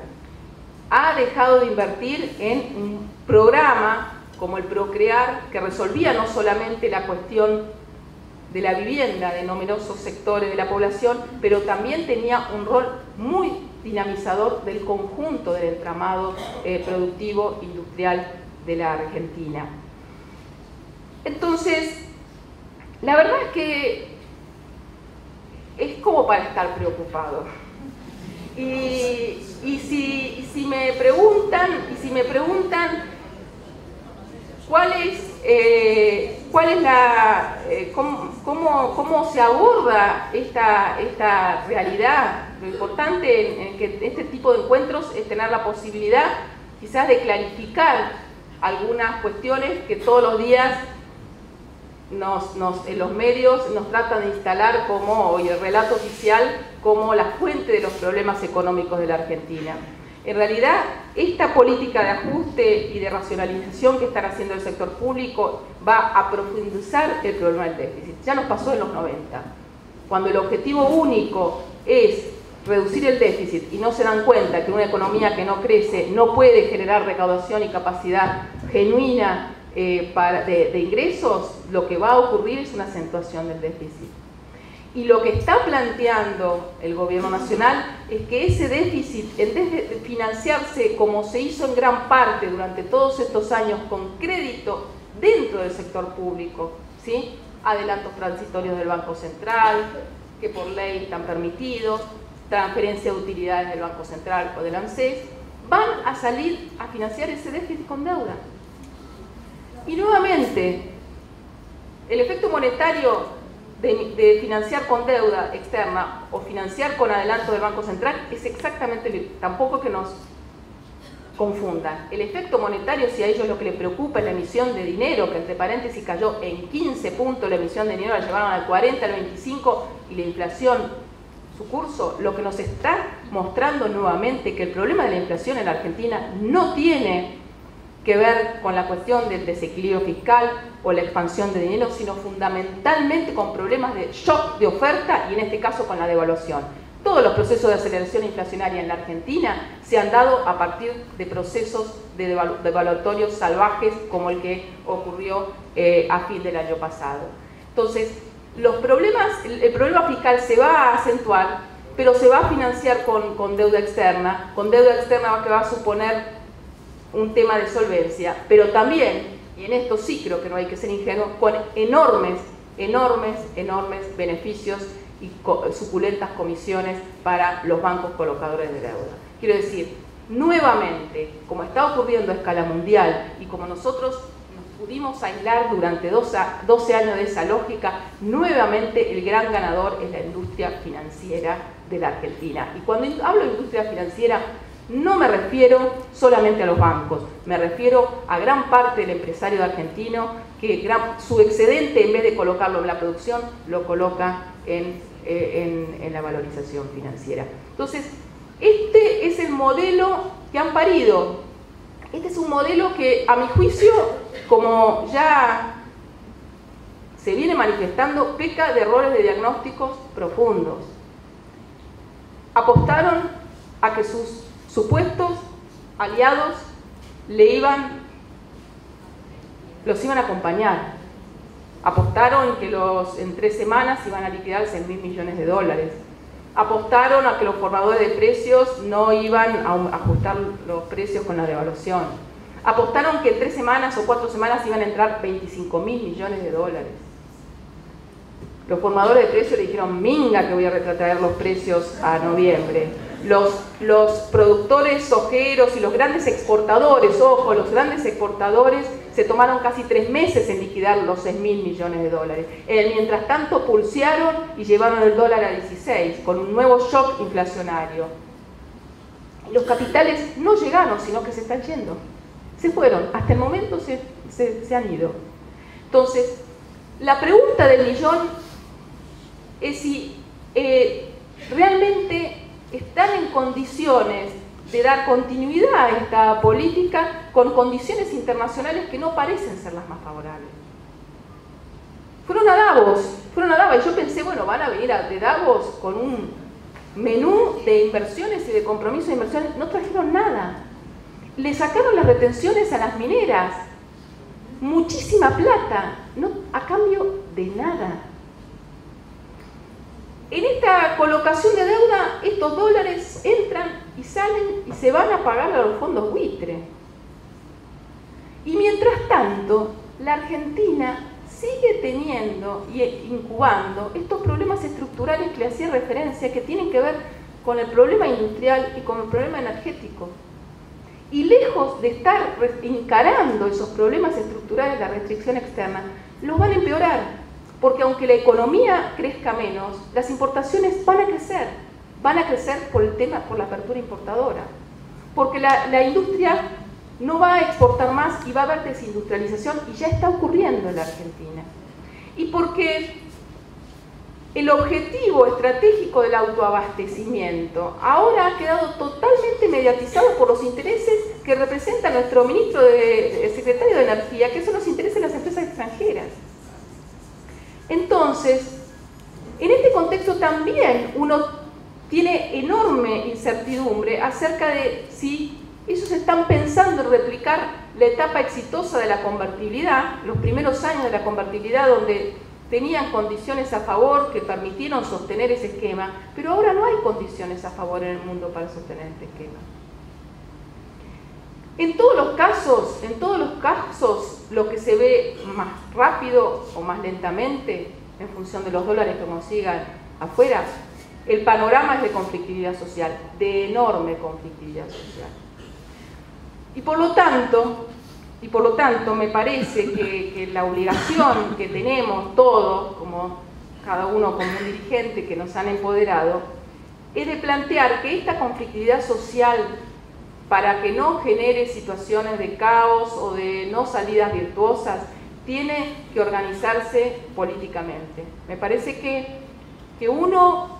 ha dejado de invertir en un programa como el Procrear, que resolvía no solamente la cuestión de la vivienda de numerosos sectores de la población, pero también tenía un rol muy dinamizador del conjunto del entramado eh, productivo industrial de la Argentina. Entonces, la verdad es que es como para estar preocupado. Y, si, si, me preguntan, y si me preguntan ¿Cuál es, eh, cuál es la, eh, cómo, cómo, se aborda esta, esta realidad? Lo importante en, que este tipo de encuentros es tener la posibilidad quizás de clarificar algunas cuestiones que todos los días nos, en los medios nos tratan de instalar como, hoy el relato oficial, como la fuente de los problemas económicos de la Argentina. En realidad, esta política de ajuste y de racionalización que están haciendo el sector público va a profundizar el problema del déficit. Ya nos pasó en los 90, cuando el objetivo único es reducir el déficit y no se dan cuenta que una economía que no crece no puede generar recaudación y capacidad genuina eh, de, de ingresos, lo que va a ocurrir es una acentuación del déficit. Y lo que está planteando el gobierno nacional es que ese déficit, en vez de financiarse como se hizo en gran parte durante todos estos años con crédito dentro del sector público, ¿sí? adelantos transitorios del Banco Central, que por ley están permitidos, transferencia de utilidades del Banco Central o del ANSES, van a salir a financiar ese déficit con deuda. Y nuevamente, el efecto monetario de, financiar con deuda externa o financiar con adelanto del Banco Central es exactamente tampoco que nos confundan. El efecto monetario, si a ellos lo que les preocupa es la emisión de dinero, que entre paréntesis cayó en 15 puntos la emisión de dinero, la llevaron al 40, al 25 y la inflación, su curso, lo que nos está mostrando nuevamente que el problema de la inflación en la Argentina no tiene que ver con la cuestión del desequilibrio fiscal o la expansión de dinero, sino fundamentalmente con problemas de shock de oferta y en este caso con la devaluación. Todos los procesos de aceleración inflacionaria en la Argentina se han dado a partir de procesos de devaluatorios salvajes como el que ocurrió eh, a fin del año pasado. Entonces, los problemas, el, problema fiscal se va a acentuar, pero se va a financiar con, con deuda externa, con deuda externa que va a suponer un tema de solvencia, pero también, y en esto sí creo que no hay que ser ingenuo, con enormes, enormes, enormes beneficios y suculentas comisiones para los bancos colocadores de deuda. Quiero decir, nuevamente, como está ocurriendo a escala mundial y como nosotros nos pudimos aislar durante 12 años de esa lógica, nuevamente el gran ganador es la industria financiera de la Argentina. Y cuando hablo de industria financiera, no me refiero solamente a los bancos, me refiero a gran parte del empresario argentino que su excedente en vez de colocarlo en la producción lo coloca eh, en, en la valorización financiera. Entonces, este es el modelo que han parido. Este es un modelo que, a mi juicio, como ya se viene manifestando, peca de errores de diagnósticos profundos. Apostaron a que sus supuestos aliados le iban, los iban a acompañar. Apostaron que los, en tres semanas iban a liquidar 6 mil millones de dólares. Apostaron a que los formadores de precios no iban a ajustar los precios con la devaluación. Apostaron que en tres semanas o cuatro semanas iban a entrar 25 mil millones de dólares. Los formadores de precios le dijeron, minga que voy a retratar los precios a noviembre los, los productores sojeros y los grandes exportadores, ojo, los grandes exportadores se tomaron casi tres meses en liquidar los 6 mil millones de dólares. Eh, mientras tanto pulsearon y llevaron el dólar a 16 con un nuevo shock inflacionario. Los capitales no llegaron, sino que se están yendo. Se fueron, hasta el momento se, han ido. Entonces, la pregunta del millón es si eh, realmente están en condiciones de dar continuidad a esta política con condiciones internacionales que no parecen ser las más favorables. Fueron a Davos, fueron a Davos y yo pensé, bueno, van a venir a, de Davos con un menú de inversiones y de compromiso de inversiones. No trajeron nada. Le sacaron las retenciones a las mineras. Muchísima plata, no, a cambio de nada. En esta colocación de deuda, estos dólares entran y salen y se van a pagar a los fondos buitre. Y mientras tanto, la Argentina sigue teniendo y incubando estos problemas estructurales que le hacía referencia que tienen que ver con el problema industrial y con el problema energético. Y lejos de estar encarando esos problemas estructurales de la restricción externa, los van a empeorar, porque aunque la economía crezca menos, las importaciones van a crecer, van a crecer por el tema, por la apertura importadora, porque la, la industria no va a exportar más y va a haber desindustrialización y ya está ocurriendo en la Argentina. Y porque el objetivo estratégico del autoabastecimiento ahora ha quedado totalmente mediatizado por los intereses que representa nuestro ministro de, secretario de Energía, que son los intereses de las empresas extranjeras. Entonces, en este contexto también uno tiene enorme incertidumbre acerca de si ellos están pensando en replicar la etapa exitosa de la convertibilidad, los primeros años de la convertibilidad donde tenían condiciones a favor que permitieron sostener ese esquema, pero ahora no hay condiciones a favor en el mundo para sostener este esquema. En todos los casos, en todos los casos, lo que se ve más rápido o más lentamente, en función de los dólares que consigan afuera, el panorama es de conflictividad social, de enorme conflictividad social. Y por lo tanto, y por lo tanto me parece que, la obligación que tenemos todos, como cada uno como un dirigente que nos han empoderado, es de plantear que esta conflictividad social, para que no genere situaciones de caos o de no salidas virtuosas, tiene que organizarse políticamente. Me parece que, que uno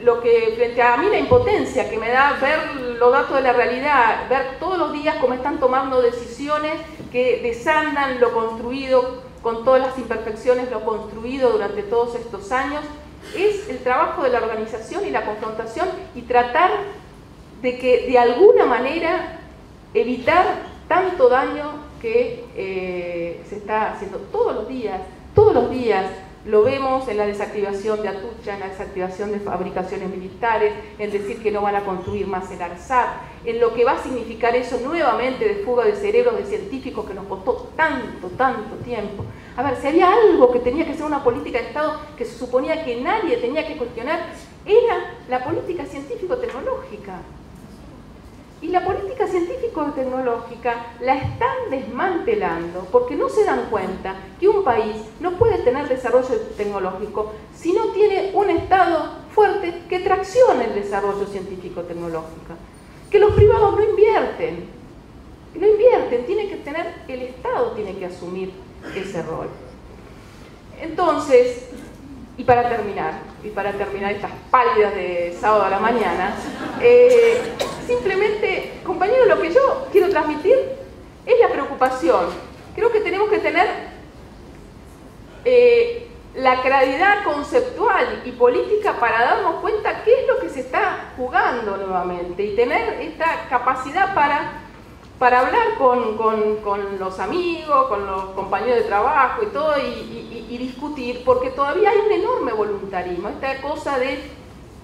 lo que frente a mí la impotencia que me da ver los datos de la realidad, ver todos los días cómo están tomando decisiones que desandan lo construido con todas las imperfecciones, lo construido durante todos estos años, es el trabajo de la organización y la confrontación y tratar de que de alguna manera evitar tanto daño que eh, se está haciendo todos los días, todos los días lo vemos en la desactivación de Atucha, en la desactivación de fabricaciones militares, en decir que no van a construir más el ARSAT, en lo que va a significar eso nuevamente de fuga de cerebros de científicos que nos costó tanto, tanto tiempo. A ver, si había algo que tenía que ser una política de Estado que se suponía que nadie tenía que cuestionar, era la política científico-tecnológica. Y la política científico-tecnológica la están desmantelando porque no se dan cuenta que un país no puede tener desarrollo tecnológico si no tiene un Estado fuerte que traccione el desarrollo científico-tecnológico. Que los privados no invierten, no invierten, tiene que tener, el Estado tiene que asumir ese rol. Entonces, y para terminar, y para terminar estas pálidas de sábado a la mañana, eh, simplemente, compañeros, lo que yo quiero transmitir es la preocupación. Creo que tenemos que tener eh, la claridad conceptual y política para darnos cuenta qué es lo que se está jugando nuevamente y tener esta capacidad para para hablar con, los amigos, con los compañeros de trabajo y todo, y, discutir, porque todavía hay un enorme voluntarismo, esta cosa de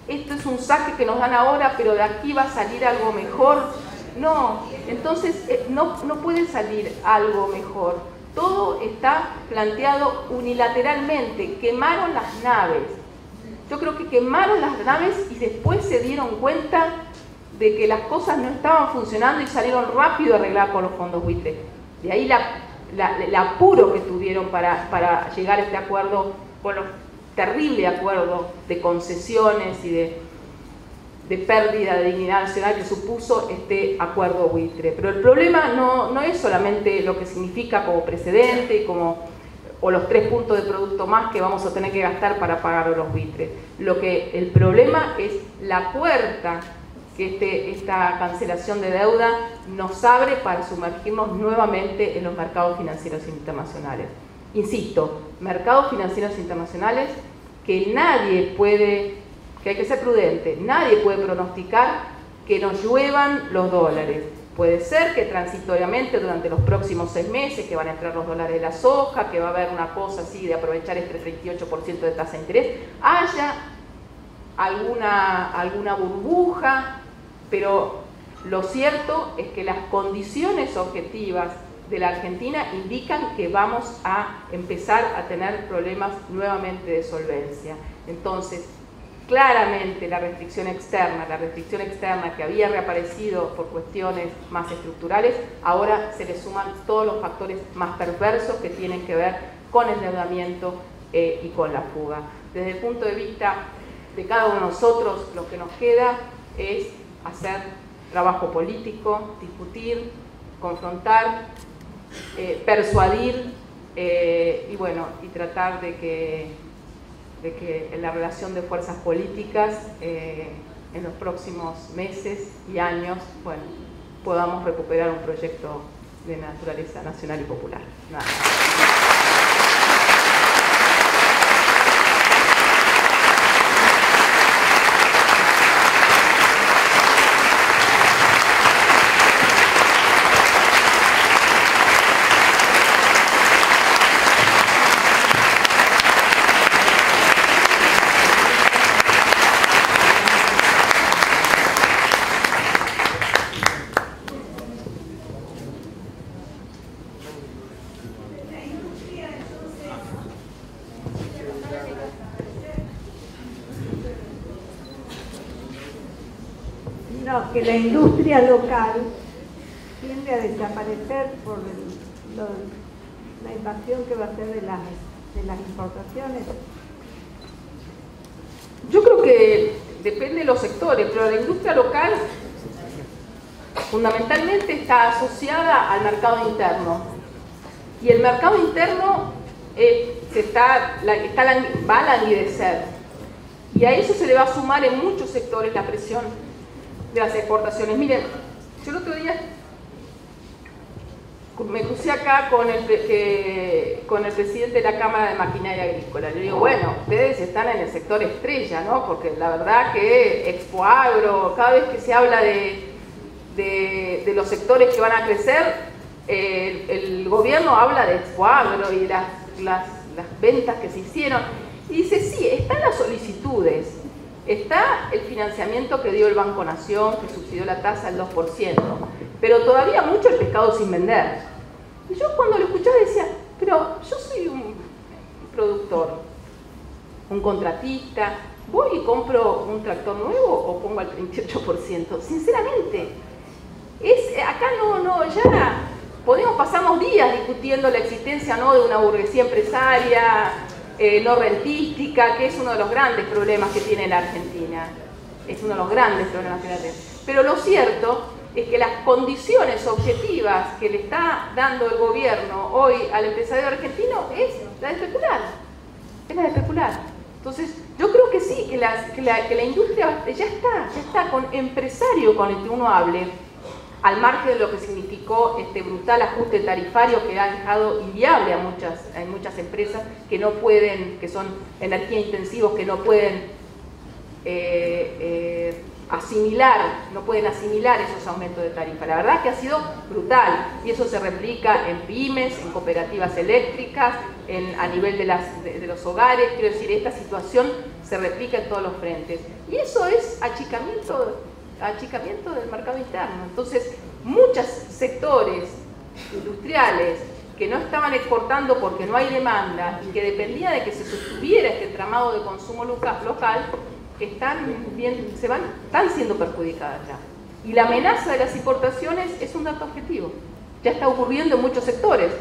esto es un saque que nos dan ahora, pero de aquí va a salir algo mejor. No, entonces eh, no, no puede salir algo mejor. Todo está planteado unilateralmente. Quemaron las naves. Yo creo que quemaron las naves y después se dieron cuenta de que las cosas no estaban funcionando y salieron rápido a arreglar con los fondos buitre. De ahí el apuro que tuvieron para, llegar a este acuerdo, con los terrible acuerdo de concesiones y de, de, pérdida de dignidad nacional que supuso este acuerdo buitre. Pero el problema no, no es solamente lo que significa como precedente como, o los tres puntos de producto más que vamos a tener que gastar para pagar los buitres. Lo que el problema es la puerta que este, esta cancelación de deuda nos abre para sumergirnos nuevamente en los mercados financieros internacionales. Insisto, mercados financieros internacionales que nadie puede, que hay que ser prudente, nadie puede pronosticar que nos lluevan los dólares. Puede ser que transitoriamente durante los próximos seis meses, que van a entrar los dólares de la soja, que va a haber una cosa así de aprovechar este 38% de tasa de interés, haya alguna, alguna burbuja pero lo cierto es que las condiciones objetivas de la Argentina indican que vamos a empezar a tener problemas nuevamente de solvencia. Entonces, claramente la restricción externa, la restricción externa que había reaparecido por cuestiones más estructurales, ahora se le suman todos los factores más perversos que tienen que ver con el endeudamiento eh, y con la fuga. Desde el punto de vista de cada uno de nosotros, lo que nos queda es hacer trabajo político, discutir, confrontar, eh, persuadir eh, y bueno, y tratar de que, de que la relación de fuerzas políticas eh, en los próximos meses y años, bueno, podamos recuperar un proyecto de naturaleza nacional y popular la industria local tiende a desaparecer por la invasión que va a hacer de las, de las importaciones? Yo creo que depende de los sectores, pero la industria local fundamentalmente está asociada al mercado interno. Y el mercado interno eh, se está, está, va a languidecer. Y a eso se le va a sumar en muchos sectores la presión de las exportaciones. Miren, yo el otro día me puse acá con el, con el presidente de la Cámara de Maquinaria Agrícola. Le digo, bueno, ustedes están en el sector estrella, ¿no? Porque la verdad que Expo Agro, cada vez que se habla de, de, los sectores que van a crecer, el, gobierno habla de Expo Agro y las, las, las ventas que se hicieron. Y dice, sí, están las solicitudes, Está el financiamiento que dio el Banco Nación, que subsidió la tasa al 2%, pero todavía mucho el pescado sin vender. Y yo cuando lo escuchaba decía, pero yo soy un productor, un contratista, voy y compro un tractor nuevo o pongo al 38%. Sinceramente, es, acá no, no, ya podemos pasarnos días discutiendo la existencia no de una burguesía empresaria, eh, no rentística, que es uno de los grandes problemas que tiene la Argentina. Es uno de los grandes problemas que tiene. Pero lo cierto es que las condiciones objetivas que le está dando el gobierno hoy al empresario argentino es la de especular. Es la de especular. Entonces, yo creo que sí, que la, que la, que la industria ya está, ya está con empresario con el que uno hable, al margen de lo que significó este brutal ajuste tarifario que ha dejado inviable a muchas, muchas empresas que no pueden, que son energía intensivos, que no pueden eh, eh, asimilar, no pueden asimilar esos aumentos de tarifa. La verdad que ha sido brutal y eso se replica en pymes, en cooperativas eléctricas, a nivel de los hogares, quiero decir, esta situación se replica en todos los frentes. Y eso es achicamiento achicamiento del mercado interno. Entonces, muchos sectores industriales que no estaban exportando porque no hay demanda y que dependía de que se sostuviera este tramado de consumo local, están, bien, se van, están siendo perjudicadas ya. Y la amenaza de las importaciones es un dato objetivo. Ya está ocurriendo en muchos sectores.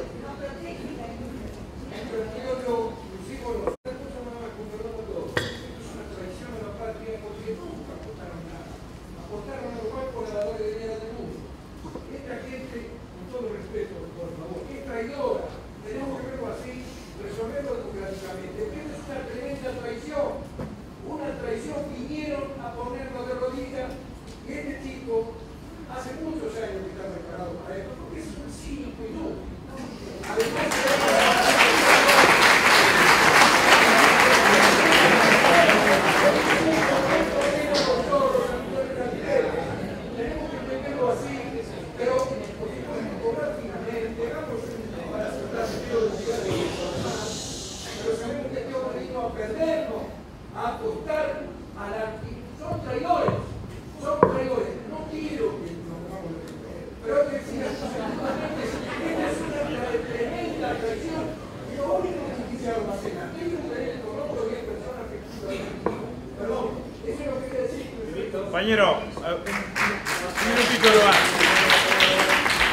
Perdón, Compañero, un minutito más.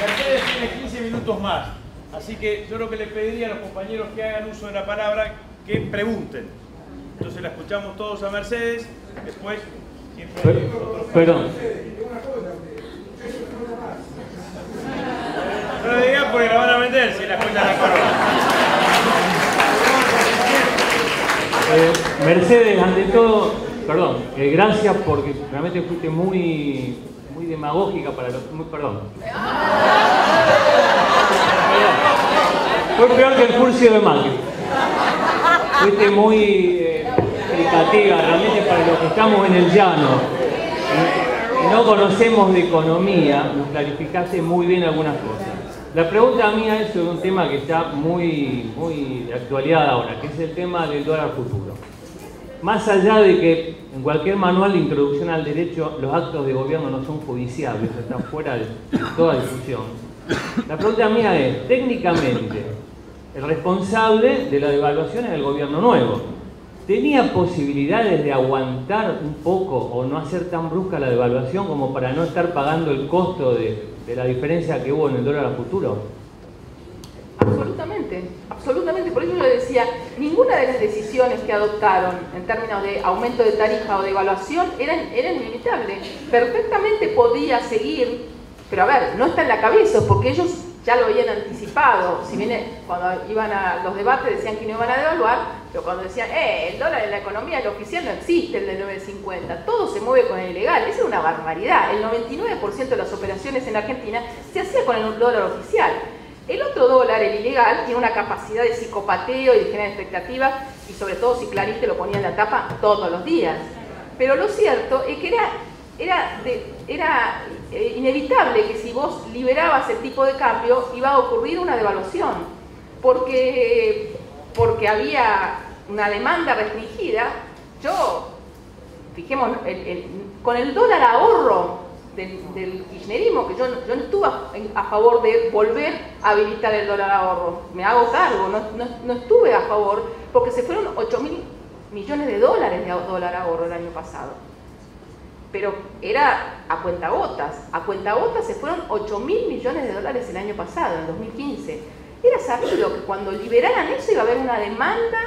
Mercedes tiene 15 minutos más, así que yo lo que le pediría a los compañeros que hagan uso de la palabra, que pregunten. Entonces la escuchamos todos a Mercedes, después siempre Perdón. No lo digan porque la van a vender si la escuchan la corona. Eh, Mercedes, ante todo, perdón, eh, gracias porque realmente fuiste muy, muy demagógica para los... Muy, perdón. Fue peor que el curso de Macri. Fuiste muy eh, explicativa, realmente para los que estamos en el llano. y No conocemos de economía, nos clarificaste muy bien algunas cosas. La pregunta mía es sobre un tema que está muy, muy de ahora, que es el tema del dólar futuro. Más allá de que en cualquier manual de introducción al derecho los actos de gobierno no son judiciables, están fuera de toda discusión, la pregunta mía es, técnicamente, el responsable de la devaluación es el gobierno nuevo. ¿Tenía posibilidades de aguantar un poco o no hacer tan brusca la devaluación como para no estar pagando el costo de, la diferencia que hubo en el dólar a futuro? Absolutamente, absolutamente. Por eso yo decía, ninguna de las decisiones que adoptaron en términos de aumento de tarifa o de evaluación eran. Perfectamente podía seguir, pero a ver, no está en la cabeza, porque ellos ya lo habían anticipado. Si bien cuando iban a los debates decían que no iban a devaluar, pero cuando decían, eh, el dólar en la economía, el oficial no existe, el de 9.50, todo se mueve con el ilegal. Esa es una barbaridad. El 99% de las operaciones en Argentina se hacía con el dólar oficial. El otro dólar, el ilegal, tiene una capacidad de psicopateo y de generar expectativas, y sobre todo si Clariste lo ponía en la tapa todos los días. Pero lo cierto es que era, era, era eh, inevitable que si vos liberabas el tipo de cambio, iba a ocurrir una devaluación, porque, porque había una demanda restringida. Yo, fijemos, con el dólar ahorro del, kirchnerismo, que yo, yo no estuve a, favor de volver a habilitar el dólar ahorro. Me hago cargo, no, no, estuve a favor porque se fueron 8 mil millones de dólares de dólar ahorro el año pasado. Pero era a cuentagotas. A cuentagotas se fueron 8 mil millones de dólares el año pasado, en 2015. Era sabido que cuando liberaran eso iba a haber una demanda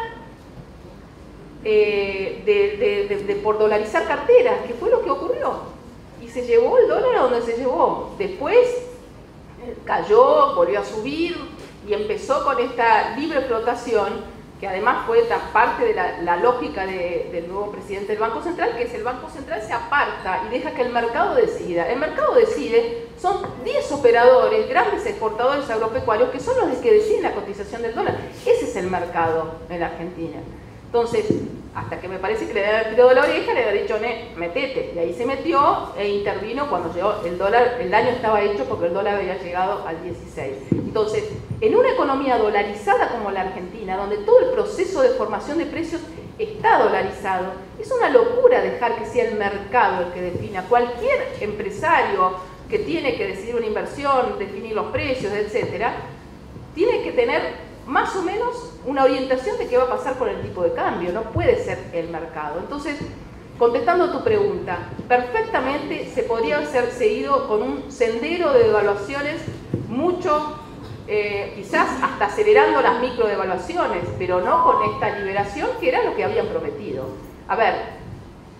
eh, de, por dolarizar carteras, que fue lo que ocurrió se llevó el dólar a donde se llevó. Después eh, cayó, volvió a subir y empezó con esta libre flotación, que además fue parte de la, lógica del nuevo presidente del Banco Central, que es el Banco Central se aparta y deja que el mercado decida. El mercado decide, son 10 operadores, grandes exportadores agropecuarios, que son los que deciden la cotización del dólar. Ese es el mercado en la Argentina. Entonces, hasta que me parece que le había tirado la oreja, le había dicho, metete. Y ahí se metió e intervino cuando llegó el dólar, el daño estaba hecho porque el dólar había llegado al 16. Entonces, en una economía dolarizada como la Argentina, donde todo el proceso de formación de precios está dolarizado, es una locura dejar que sea el mercado el que defina. Cualquier empresario que tiene que decidir una inversión, definir los precios, etcétera, tiene que tener más o menos una orientación de qué va a pasar con el tipo de cambio, no puede ser el mercado. Entonces, contestando tu pregunta, perfectamente se podría haber seguido con un sendero de devaluaciones mucho, eh, quizás hasta acelerando las microdevaluaciones, pero no con esta liberación que era lo que habían prometido. A ver,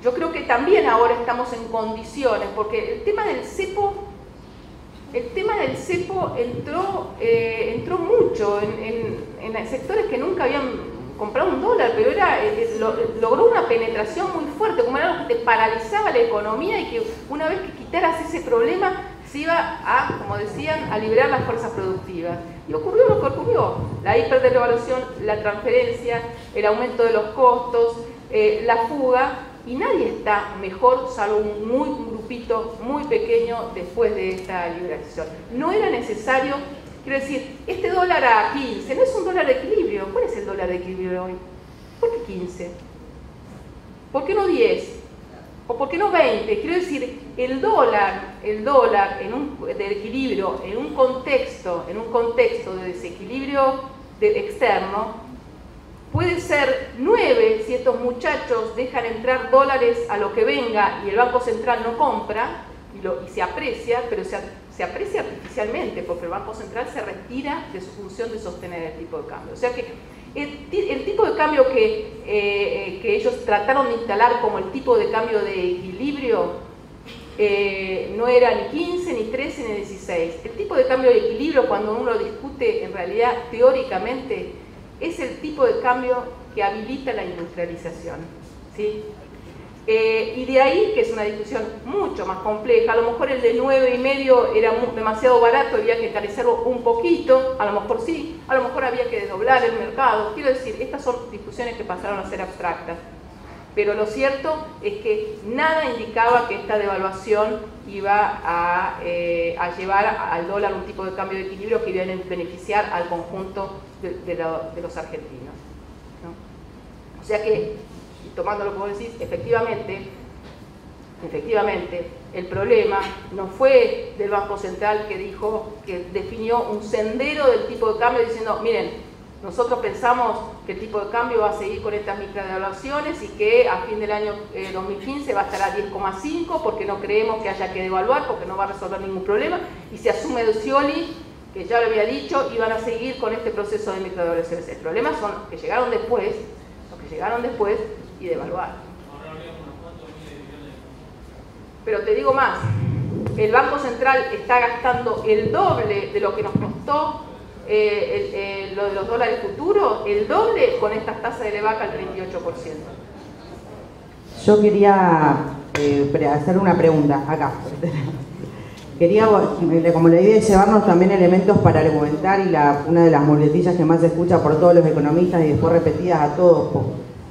yo creo que también ahora estamos en condiciones, porque el tema del cepo el tema del cepo entró, eh, entró mucho en, sectores que nunca habían comprado un dólar, pero era, eh, eh, logró una penetración muy fuerte, como era algo que te paralizaba la economía y que una vez que quitaras ese problema se iba a, como decían, a liberar las fuerzas productivas. Y ocurrió lo que ocurrió, la hiperdevaluación, la transferencia, el aumento de los costos, la fuga, y nadie está mejor, salvo un, muy, grupito muy pequeño después de esta liberación. No era necesario, quiero decir, este dólar a 15 no es un dólar de equilibrio. ¿Cuál es el dólar de equilibrio hoy? ¿Por qué 15? ¿Por qué no 10? ¿O por qué no 20? Quiero decir, el dólar, el dólar en un, de equilibrio, en un contexto, en un contexto de desequilibrio externo, puede ser 9 si estos muchachos dejan entrar dólares a lo que venga y el Banco Central no compra y, se aprecia, pero se, aprecia artificialmente porque el Banco Central se retira de su función de sostener el tipo de cambio. O sea que el, tipo de cambio que, eh, que ellos trataron de instalar como el tipo de cambio de equilibrio eh, no era ni 15, ni 13, ni 16. El tipo de cambio de equilibrio, cuando uno lo discute en realidad teóricamente, es el tipo de cambio que habilita la industrialización. ¿sí? Eh, y de ahí, que es una discusión mucho más compleja, a lo mejor el de 9 y medio era demasiado barato, había que encarecerlo un poquito, a lo mejor sí, a lo mejor había que desdoblar el mercado. Quiero decir, estas son discusiones que pasaron a ser abstractas. Pero lo cierto es que nada indicaba que esta devaluación iba a, eh, llevar al dólar un tipo de cambio de equilibrio que iba a beneficiar al conjunto de, los argentinos. O sea que, tomando lo que vos decís, efectivamente, efectivamente, el problema no fue del Banco Central que dijo, que definió un sendero del tipo de cambio diciendo, miren, nosotros pensamos que el tipo de cambio va a seguir con estas microdevaluaciones y que a fin del año 2015 eh, va a estar a 10,5 porque no creemos que haya que devaluar porque no va a resolver ningún problema y se asume Scioli, que ya lo había dicho, y van a seguir con este proceso de microdevaluaciones. El problema son los que llegaron después, los que llegaron después y devaluar. Pero te digo más, el Banco Central está gastando el doble de lo que nos costó eh, eh, lo de los dólares futuros, el doble con estas tasas de vaca al 38%. Yo quería eh, hacer una pregunta acá. Quería, como la idea de llevarnos también elementos para argumentar y una de las muletillas que más se escucha por todos los economistas y después repetidas a todos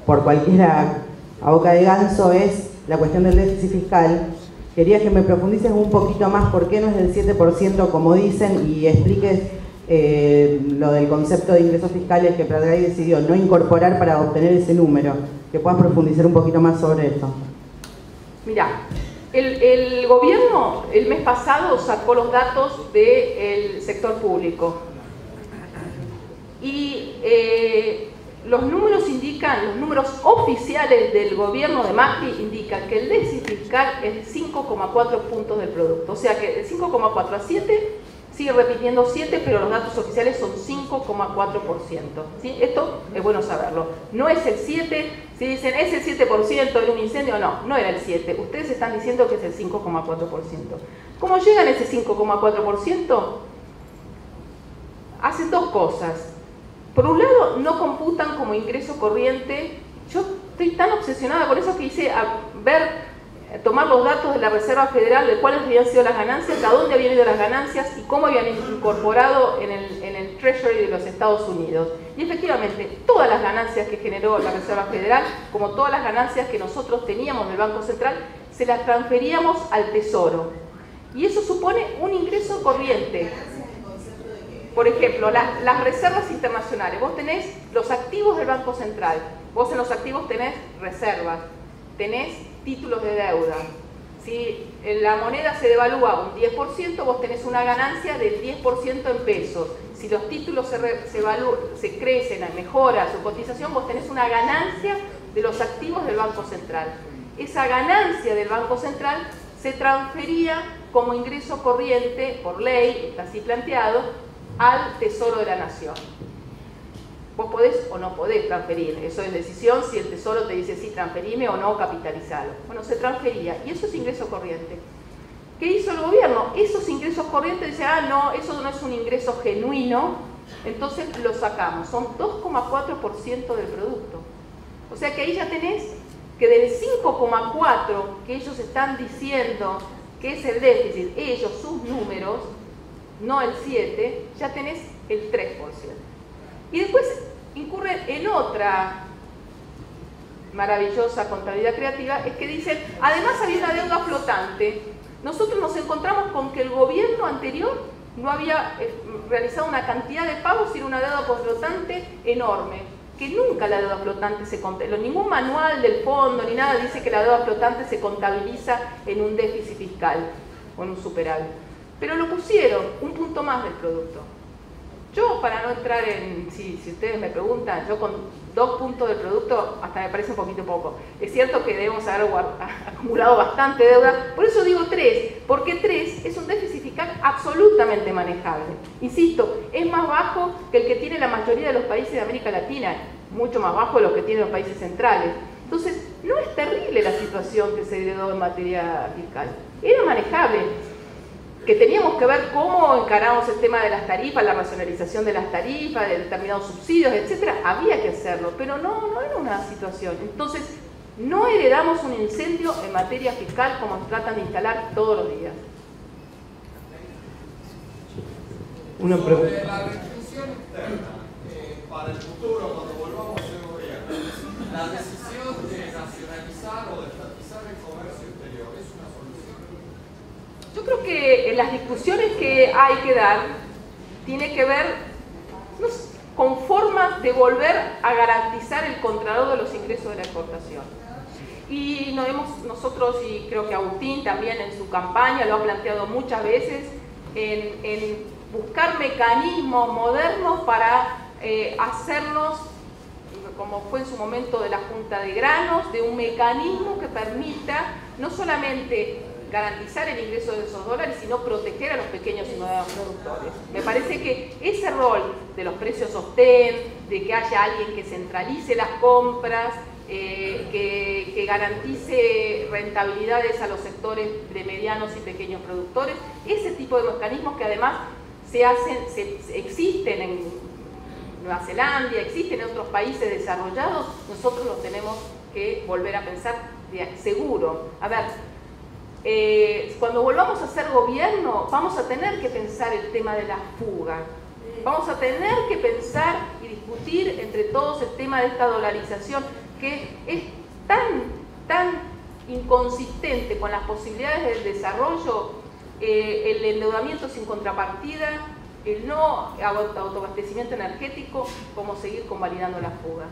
por cualquiera a boca de ganso es la cuestión del déficit fiscal. Quería que me profundices un poquito más por qué no es del 7% como dicen y expliques eh, lo del concepto de ingresos fiscales que Pratgay decidió no incorporar para obtener ese número. Que puedas profundizar un poquito más sobre esto. Mira, el, gobierno el mes pasado sacó los datos del sector público y eh, los números indican, los números oficiales del gobierno de Macri indican que el déficit fiscal es 5,4 puntos del producto, o sea que de 5,4 a 7 sigue repitiendo 7, pero los datos oficiales son 5,4%. ¿sí? Esto es bueno saberlo. No es el 7, si dicen es el 7% de un incendio, no, no era el 7. Ustedes están diciendo que es el 5,4%. ¿Cómo llegan a ese 5,4%? Hacen dos cosas. Por un lado, no computan como ingreso corriente. Yo estoy tan obsesionada con eso que hice a ver tomar los datos de la Reserva Federal de cuáles habían sido las ganancias, a dónde habían ido las ganancias y cómo habían incorporado en el, en el Treasury de los Estados Unidos. Y efectivamente, todas las ganancias que generó la Reserva Federal, como todas las ganancias que nosotros teníamos del Banco Central, se las transferíamos al Tesoro. Y eso supone un ingreso corriente. Por ejemplo, las, las reservas internacionales. Vos tenés los activos del Banco Central. Vos en los activos tenés reservas, tenés títulos de deuda. Si la moneda se devalúa un 10%, vos tenés una ganancia del 10% en pesos. Si los títulos se, se, se crecen, mejora su cotización, vos tenés una ganancia de los activos del Banco Central. Esa ganancia del Banco Central se transfería como ingreso corriente, por ley, está así planteado, al Tesoro de la Nación. Vos podés o no podés transferir, eso es decisión si el tesoro te dice sí, transferime o no, capitalizarlo. Bueno, se transfería y eso es ingreso corriente. ¿Qué hizo el gobierno? Esos ingresos corrientes dice, ah, no, eso no es un ingreso genuino, entonces lo sacamos. Son 2,4% del producto. O sea que ahí ya tenés que del 5,4 que ellos están diciendo que es el déficit, ellos, sus números, no el 7, ya tenés el 3%. Y después incurre en otra maravillosa contabilidad creativa, es que dicen, además había una deuda flotante. Nosotros nos encontramos con que el gobierno anterior no había eh, realizado una cantidad de pagos sin una deuda flotante enorme, que nunca la deuda flotante se contabiliza, ningún manual del fondo ni nada dice que la deuda flotante se contabiliza en un déficit fiscal o en un superávit. Pero lo pusieron un punto más del producto. Yo, para no entrar en, si, ustedes me preguntan, yo con dos puntos del producto hasta me parece un poquito poco. Es cierto que debemos haber (laughs) acumulado bastante deuda, por eso digo tres, porque tres es un déficit fiscal absolutamente manejable. Insisto, es más bajo que el que tiene la mayoría de los países de América Latina, mucho más bajo de lo que tienen los países centrales. Entonces, no es terrible la situación que se heredó en materia fiscal, era manejable que teníamos que ver cómo encaramos el tema de las tarifas, la racionalización de las tarifas, de determinados subsidios, etcétera, había que hacerlo, pero no, no era una situación. Entonces, no heredamos un incendio en materia fiscal como tratan de instalar todos los días. Una pregunta. Sobre la restricción interna, eh, para el futuro, cuando volvamos a ser gobierno, la decisión de nacionalizar o de estatizar el comercio exterior, ¿es una solución? Yo creo que las discusiones que hay que dar, tiene que ver con formas de volver a garantizar el contralor de los ingresos de la exportación. Y nos hemos, nosotros, y creo que Agustín también en su campaña lo ha planteado muchas veces, en, buscar mecanismos modernos para eh, hacernos, como fue en su momento de la Junta de Granos, de un mecanismo que permita no solamente garantizar el ingreso de esos dólares, sino proteger a los pequeños y nuevos productores. Me parece que ese rol de los precios sostén, de que haya alguien que centralice las compras, eh, que, que, garantice rentabilidades a los sectores de medianos y pequeños productores, ese tipo de mecanismos que además se hacen, se, existen en Nueva Zelanda, existen en otros países desarrollados, nosotros los tenemos que volver a pensar de, seguro. A ver, eh, cuando volvamos a ser gobierno, vamos a tener que pensar el tema de la fuga. Vamos a tener que pensar y discutir entre todos el tema de esta dolarización que es tan, tan inconsistente con las posibilidades del desarrollo, eh, el endeudamiento sin contrapartida, el no autoabastecimiento energético, como seguir convalidando la fuga.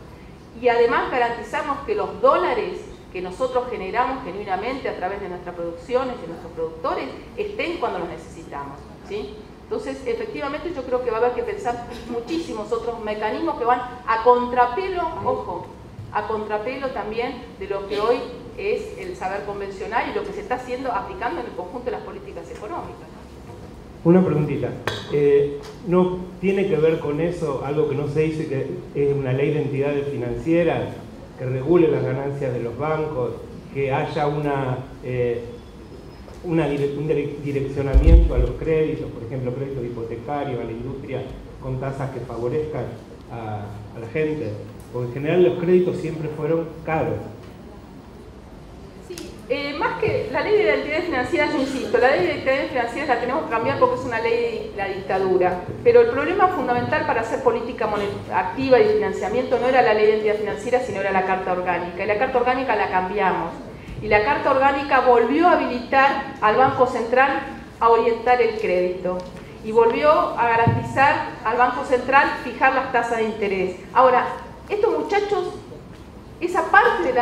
Y además garantizamos que los dólares que nosotros generamos genuinamente a través de nuestras producciones, de nuestros productores, estén cuando los necesitamos. ¿sí? Entonces, efectivamente, yo creo que va a haber que pensar muchísimos otros mecanismos que van a contrapelo, ojo, a contrapelo también de lo que hoy es el saber convencional y lo que se está haciendo, aplicando en el conjunto de las políticas económicas. Una preguntita. Eh, ¿No tiene que ver con eso algo que no se dice que es una ley de entidades financieras? Que regule las ganancias de los bancos, que haya una, eh, un direccionamiento a los créditos, por ejemplo, créditos hipotecarios a la industria con tasas que favorezcan a la gente, porque en general los créditos siempre fueron caros. Eh, más que la ley de identidad financiera, yo insisto, la ley de identidad financiera la tenemos que cambiar porque es una ley de la dictadura. Pero el problema fundamental para hacer política activa y financiamiento no era la ley de identidad financiera, sino era la Carta Orgánica. Y la Carta Orgánica la cambiamos. Y la Carta Orgánica volvió a habilitar al Banco Central a orientar el crédito. Y volvió a garantizar al Banco Central fijar las tasas de interés. Ahora, estos muchachos esa parte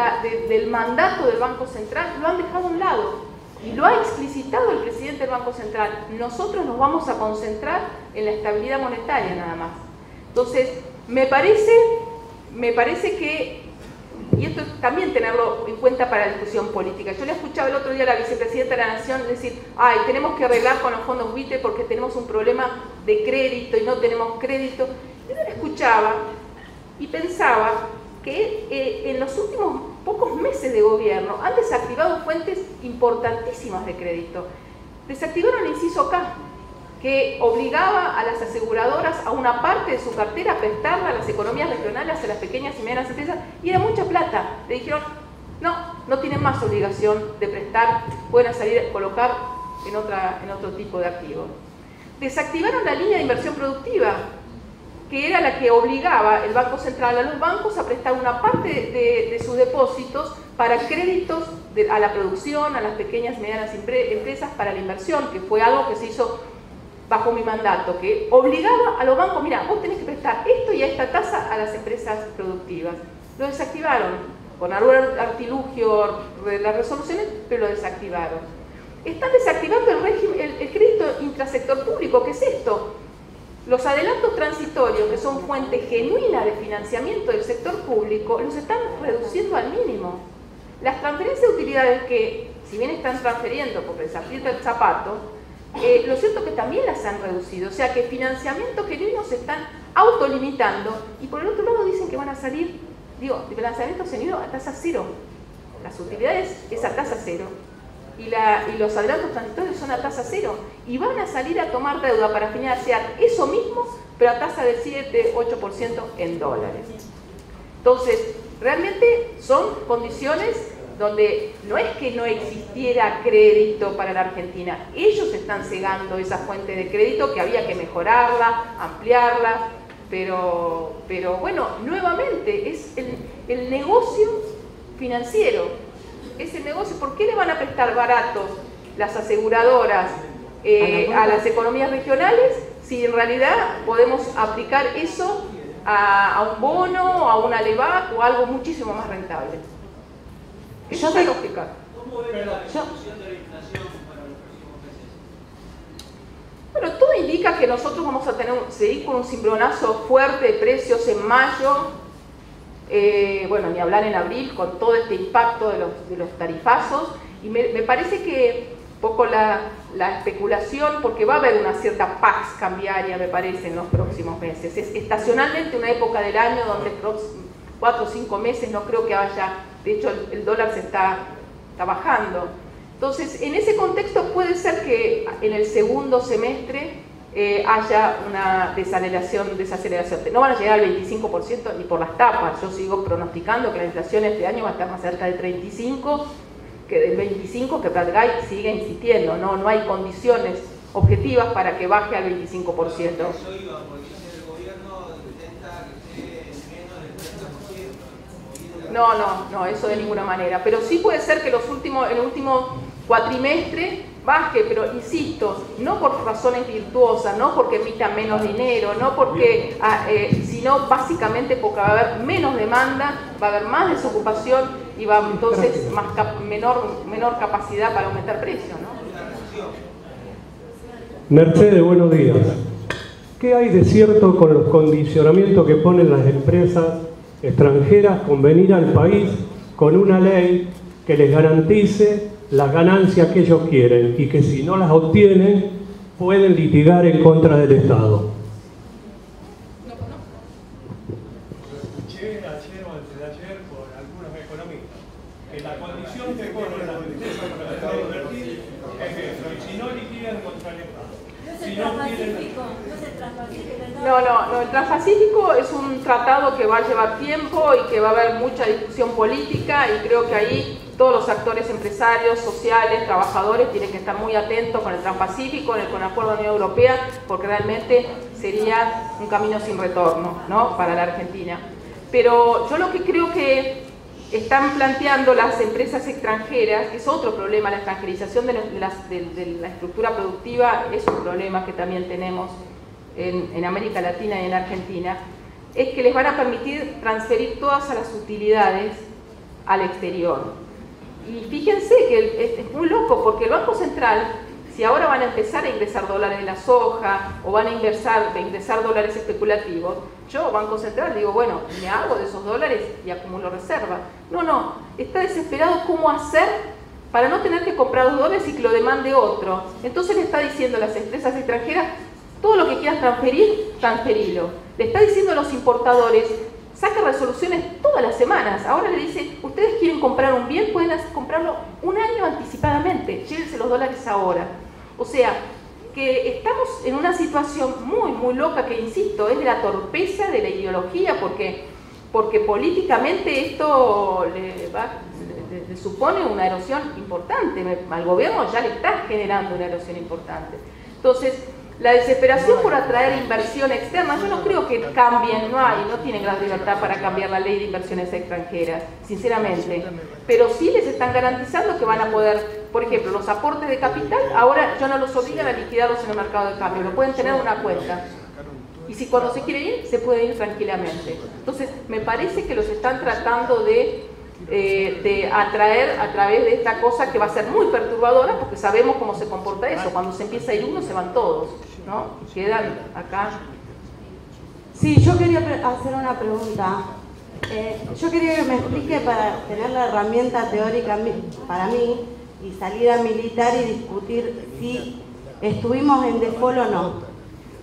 del mandato del Banco Central lo han dejado a un lado y lo ha explicitado el presidente del Banco Central. Nosotros nos vamos a concentrar en la estabilidad monetaria nada más. Entonces, me parece, me parece que, y esto también tenerlo en cuenta para la discusión política, yo le escuchaba el otro día a la vicepresidenta de la Nación decir, ay, tenemos que arreglar con los fondos WITE porque tenemos un problema de crédito y no tenemos crédito. Yo la escuchaba y pensaba que eh, en los últimos pocos meses de gobierno han desactivado fuentes importantísimas de crédito. Desactivaron el inciso K, que obligaba a las aseguradoras a una parte de su cartera a prestarla a las economías regionales, a las pequeñas y medianas empresas, y era mucha plata. Le dijeron, no, no tienen más obligación de prestar, pueden salir a colocar en, en otro tipo de activos. Desactivaron la línea de inversión productiva, que era la que obligaba el Banco Central a los bancos a prestar una parte de, sus depósitos para créditos a la producción, a las pequeñas y medianas empresas, para la inversión, que fue algo que se hizo bajo mi mandato, que obligaba a los bancos, mira, vos tenés que prestar esto y a esta tasa a las empresas productivas. Lo desactivaron con algún artilugio de las resoluciones, pero lo desactivaron. Están desactivando el, régimen, el crédito intrasector público, ¿qué es esto? Los adelantos transitorios, que son fuente genuina de financiamiento del sector público, los están reduciendo al mínimo. Las transferencias de utilidades que, si bien están transfiriendo porque les aprieta el zapato, eh, lo cierto es que también las han reducido. O sea que financiamiento genuino se están autolimitando y por el otro lado dicen que van a salir, digo, de financiamiento genuino a tasa cero. Las utilidades es a tasa cero y, los adelantos transitorios son a tasa cero. Y van a salir a tomar deuda para financiar eso mismo, pero a tasa del 7-8% en dólares. Entonces, realmente son condiciones donde no es que no existiera crédito para la Argentina, ellos están cegando esa fuente de crédito que había que mejorarla, ampliarla, pero, pero bueno, nuevamente es el, el negocio financiero ese negocio, ¿por qué le van a prestar baratos las aseguradoras eh, a las economías regionales si en realidad podemos aplicar eso a, un bono, a una LEVAC o algo muchísimo más rentable? Eso es lógica. ¿Cómo ve la discusión de la inflación para los próximos meses? Bueno, todo indica que nosotros vamos a tener, seguir con un cimbronazo fuerte de precios en mayo, eh, bueno, ni hablar en abril con todo este impacto de los, tarifazos, y me, parece que poco la, especulación, porque va a haber una cierta paz cambiaria, me parece, en los próximos meses. Es estacionalmente una época del año donde cuatro o cinco meses no creo que haya, de hecho el, dólar se está, está bajando. Entonces, en ese contexto puede ser que en el segundo semestre eh, haya una desaceleración, desaceleración. No van a llegar al 25% ni por las tapas. Yo sigo pronosticando que la inflación este año va a estar más cerca del 35% que del 25%, que Pratt sigue insistiendo. No, no hay condiciones objetivas para que baje al 25%. No, no, no, eso de ninguna manera. Pero sí puede ser que los últimos, en el último cuatrimestre baje, pero insisto, no por razones virtuosas, no porque emita menos dinero, no porque, ah, eh, sino básicamente porque va a haber menos demanda, va a haber más desocupación y va entonces más menor, menor capacidad para aumentar precios. ¿no? Mercedes, buenos días. ¿Qué hay de cierto con los condicionamientos que ponen las empresas extranjeras con venir al país con una ley que les garantice las ganancias que ellos quieren y que si no las obtienen pueden litigar en contra del Estado. Escuché ayer o antes de ayer por algunos economistas que la condición que ponen las empresas para el Estado invertir es eso, y si no litigan contra el Estado. Si no quieren... No, no, no, el Transpacífico es un tratado que va a llevar tiempo y que va a haber mucha discusión política y creo que ahí todos los actores empresarios, sociales, trabajadores tienen que estar muy atentos con el Transpacífico, con el, con el Acuerdo de Unión Europea, porque realmente sería un camino sin retorno ¿no? para la Argentina. Pero yo lo que creo que están planteando las empresas extranjeras, que es otro problema, la extranjerización de la, la estructura productiva es un problema que también tenemos en, América Latina y en Argentina, es que les van a permitir transferir todas las utilidades al exterior. Y fíjense que es muy loco porque el Banco Central, si ahora van a empezar a ingresar dólares de la soja o van a ingresar, a ingresar dólares especulativos, yo, Banco Central, digo, bueno, me hago de esos dólares y acumulo reserva. No, no, está desesperado cómo hacer para no tener que comprar dólares y que lo demande otro. Entonces le está diciendo a las empresas extranjeras, todo lo que quieras transferir, transferilo. Le está diciendo a los importadores, saca resoluciones todas las semanas. Ahora le dice, ustedes quieren comprar un bien, pueden comprarlo un año anticipadamente, llévense los dólares ahora. O sea, que estamos en una situación muy, muy loca que, insisto, es de la torpeza de la ideología, porque, porque políticamente esto le, le supone una erosión importante. Al gobierno ya le está generando una erosión importante. Entonces, la desesperación por atraer inversión externa, yo no creo que cambien, no hay, no tienen gran libertad para cambiar la ley de inversiones extranjeras, sinceramente. Pero sí les están garantizando que van a poder, por ejemplo, los aportes de capital, ahora ya no los obligan a liquidarlos en el mercado de cambio, lo pueden tener en una cuenta. Y si cuando se quiere ir, se puede ir tranquilamente. Entonces, me parece que los están tratando de eh, de atraer a través de esta cosa que va a ser muy perturbadora porque sabemos cómo se comporta eso. Cuando se empieza a ir uno, se van todos, ¿no? Quedan acá Sí, yo quería hacer una pregunta. Eh, yo quería que me explique para tener la herramienta teórica para mí y salir a militar y discutir si estuvimos en default o no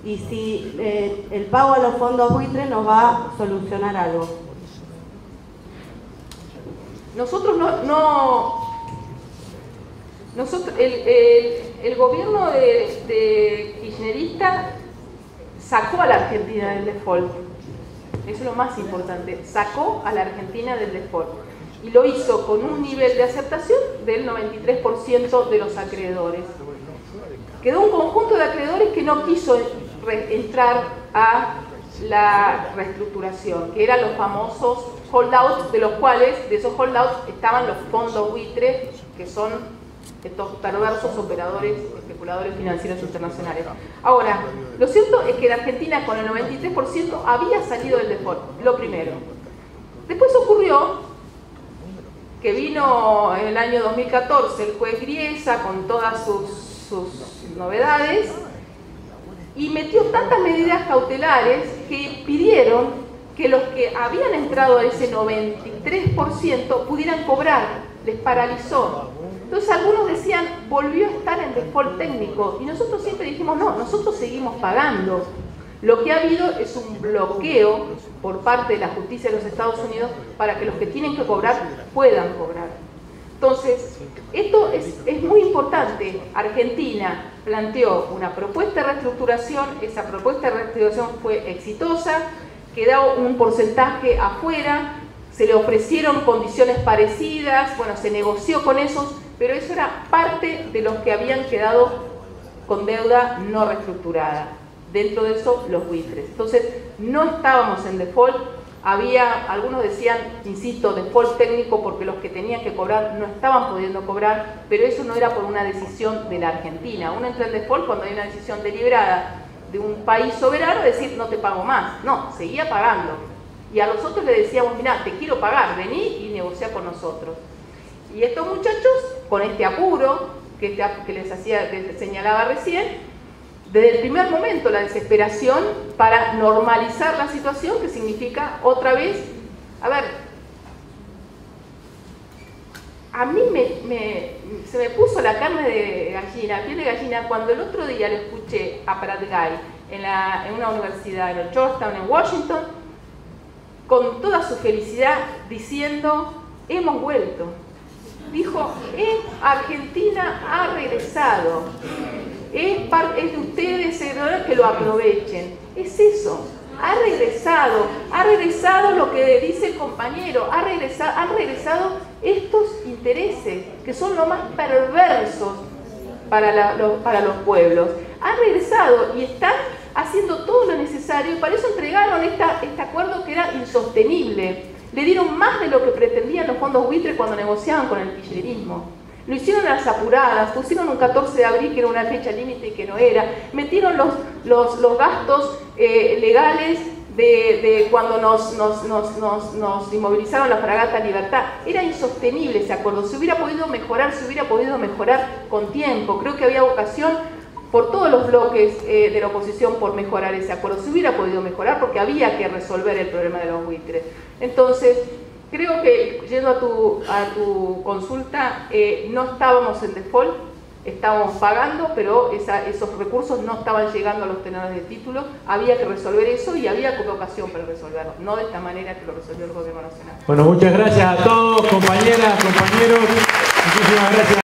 y si eh, el pago a los fondos buitres nos va a solucionar algo. Nosotros no, nosotros, el, gobierno de, kirchnerista sacó a la Argentina del default. Eso es lo más importante. Sacó a la Argentina del default. Y lo hizo con un nivel de aceptación del 93% de los acreedores. Quedó un conjunto de acreedores que no quiso entrar a la reestructuración, que eran los famosos holdouts, de los cuales, de esos holdouts, estaban los fondos buitres, que son estos perversos operadores, especuladores financieros internacionales. Ahora, lo cierto es que la Argentina con el 93% había salido del default, lo primero. Después ocurrió que vino en el año 2014 el juez Griesa con todas sus, sus novedades y metió tantas medidas cautelares que pidieron que los que habían entrado a ese 93% pudieran cobrar, les paralizó. Entonces algunos decían, volvió a estar en default técnico y nosotros siempre dijimos, no, nosotros seguimos pagando. Lo que ha habido es un bloqueo por parte de la justicia de los Estados Unidos para que los que tienen que cobrar puedan cobrar. Entonces, esto es, es, muy importante. Argentina planteó una propuesta de reestructuración, esa propuesta de reestructuración fue exitosa, quedó un porcentaje afuera, se le ofrecieron condiciones parecidas, bueno, se negoció con esos, pero eso era parte de los que habían quedado con deuda no reestructurada. Dentro de eso, los buitres. Entonces, no estábamos en default, había, algunos decían, insisto, default técnico porque los que tenían que cobrar no estaban pudiendo cobrar, pero eso no era por una decisión de la Argentina. Uno entra en default cuando hay una decisión deliberada de un país soberano, decir no te pago más. No, seguía pagando. Y a nosotros le decíamos, mira, te quiero pagar, vení y negocia con nosotros. Y estos muchachos, con este apuro que, les, hacía, que les señalaba recién, desde el primer momento la desesperación para normalizar la situación, que significa otra vez, a ver, a mí me, se me puso la carne de gallina, piel de gallina, cuando el otro día le escuché a Pratt en, la, en una universidad en Georgetown, en Washington, con toda su felicidad, diciendo, hemos vuelto. Dijo, en Argentina ha regresado es, es de ustedes que lo aprovechen. Es eso. Ha regresado, ha regresado lo que dice el compañero, ha regresado, han regresado estos intereses que son lo más perversos para, para los pueblos. Han regresado y están haciendo todo lo necesario y para eso entregaron esta, este acuerdo que era insostenible. Le dieron más de lo que pretendían los fondos buitres cuando negociaban con el kirchnerismo. Lo hicieron a las apuradas, pusieron un 14 de abril que era una fecha límite y que no era, metieron los, los, gastos eh, legales de, cuando nos, nos, nos, inmovilizaron la fragata Libertad. Era insostenible ese acuerdo, se hubiera podido mejorar, se hubiera podido mejorar con tiempo. Creo que había vocación por todos los bloques eh, de la oposición por mejorar ese acuerdo. Se hubiera podido mejorar porque había que resolver el problema de los buitres. Entonces, creo que, yendo a tu, a tu consulta, eh, no estábamos en default, estábamos pagando, pero esos recursos no estaban llegando a los tenedores de título, había que resolver eso y había ocasión para resolverlo, no de esta manera que lo resolvió el Gobierno Nacional. Bueno, muchas gracias a todos, compañeras, compañeros, muchísimas gracias.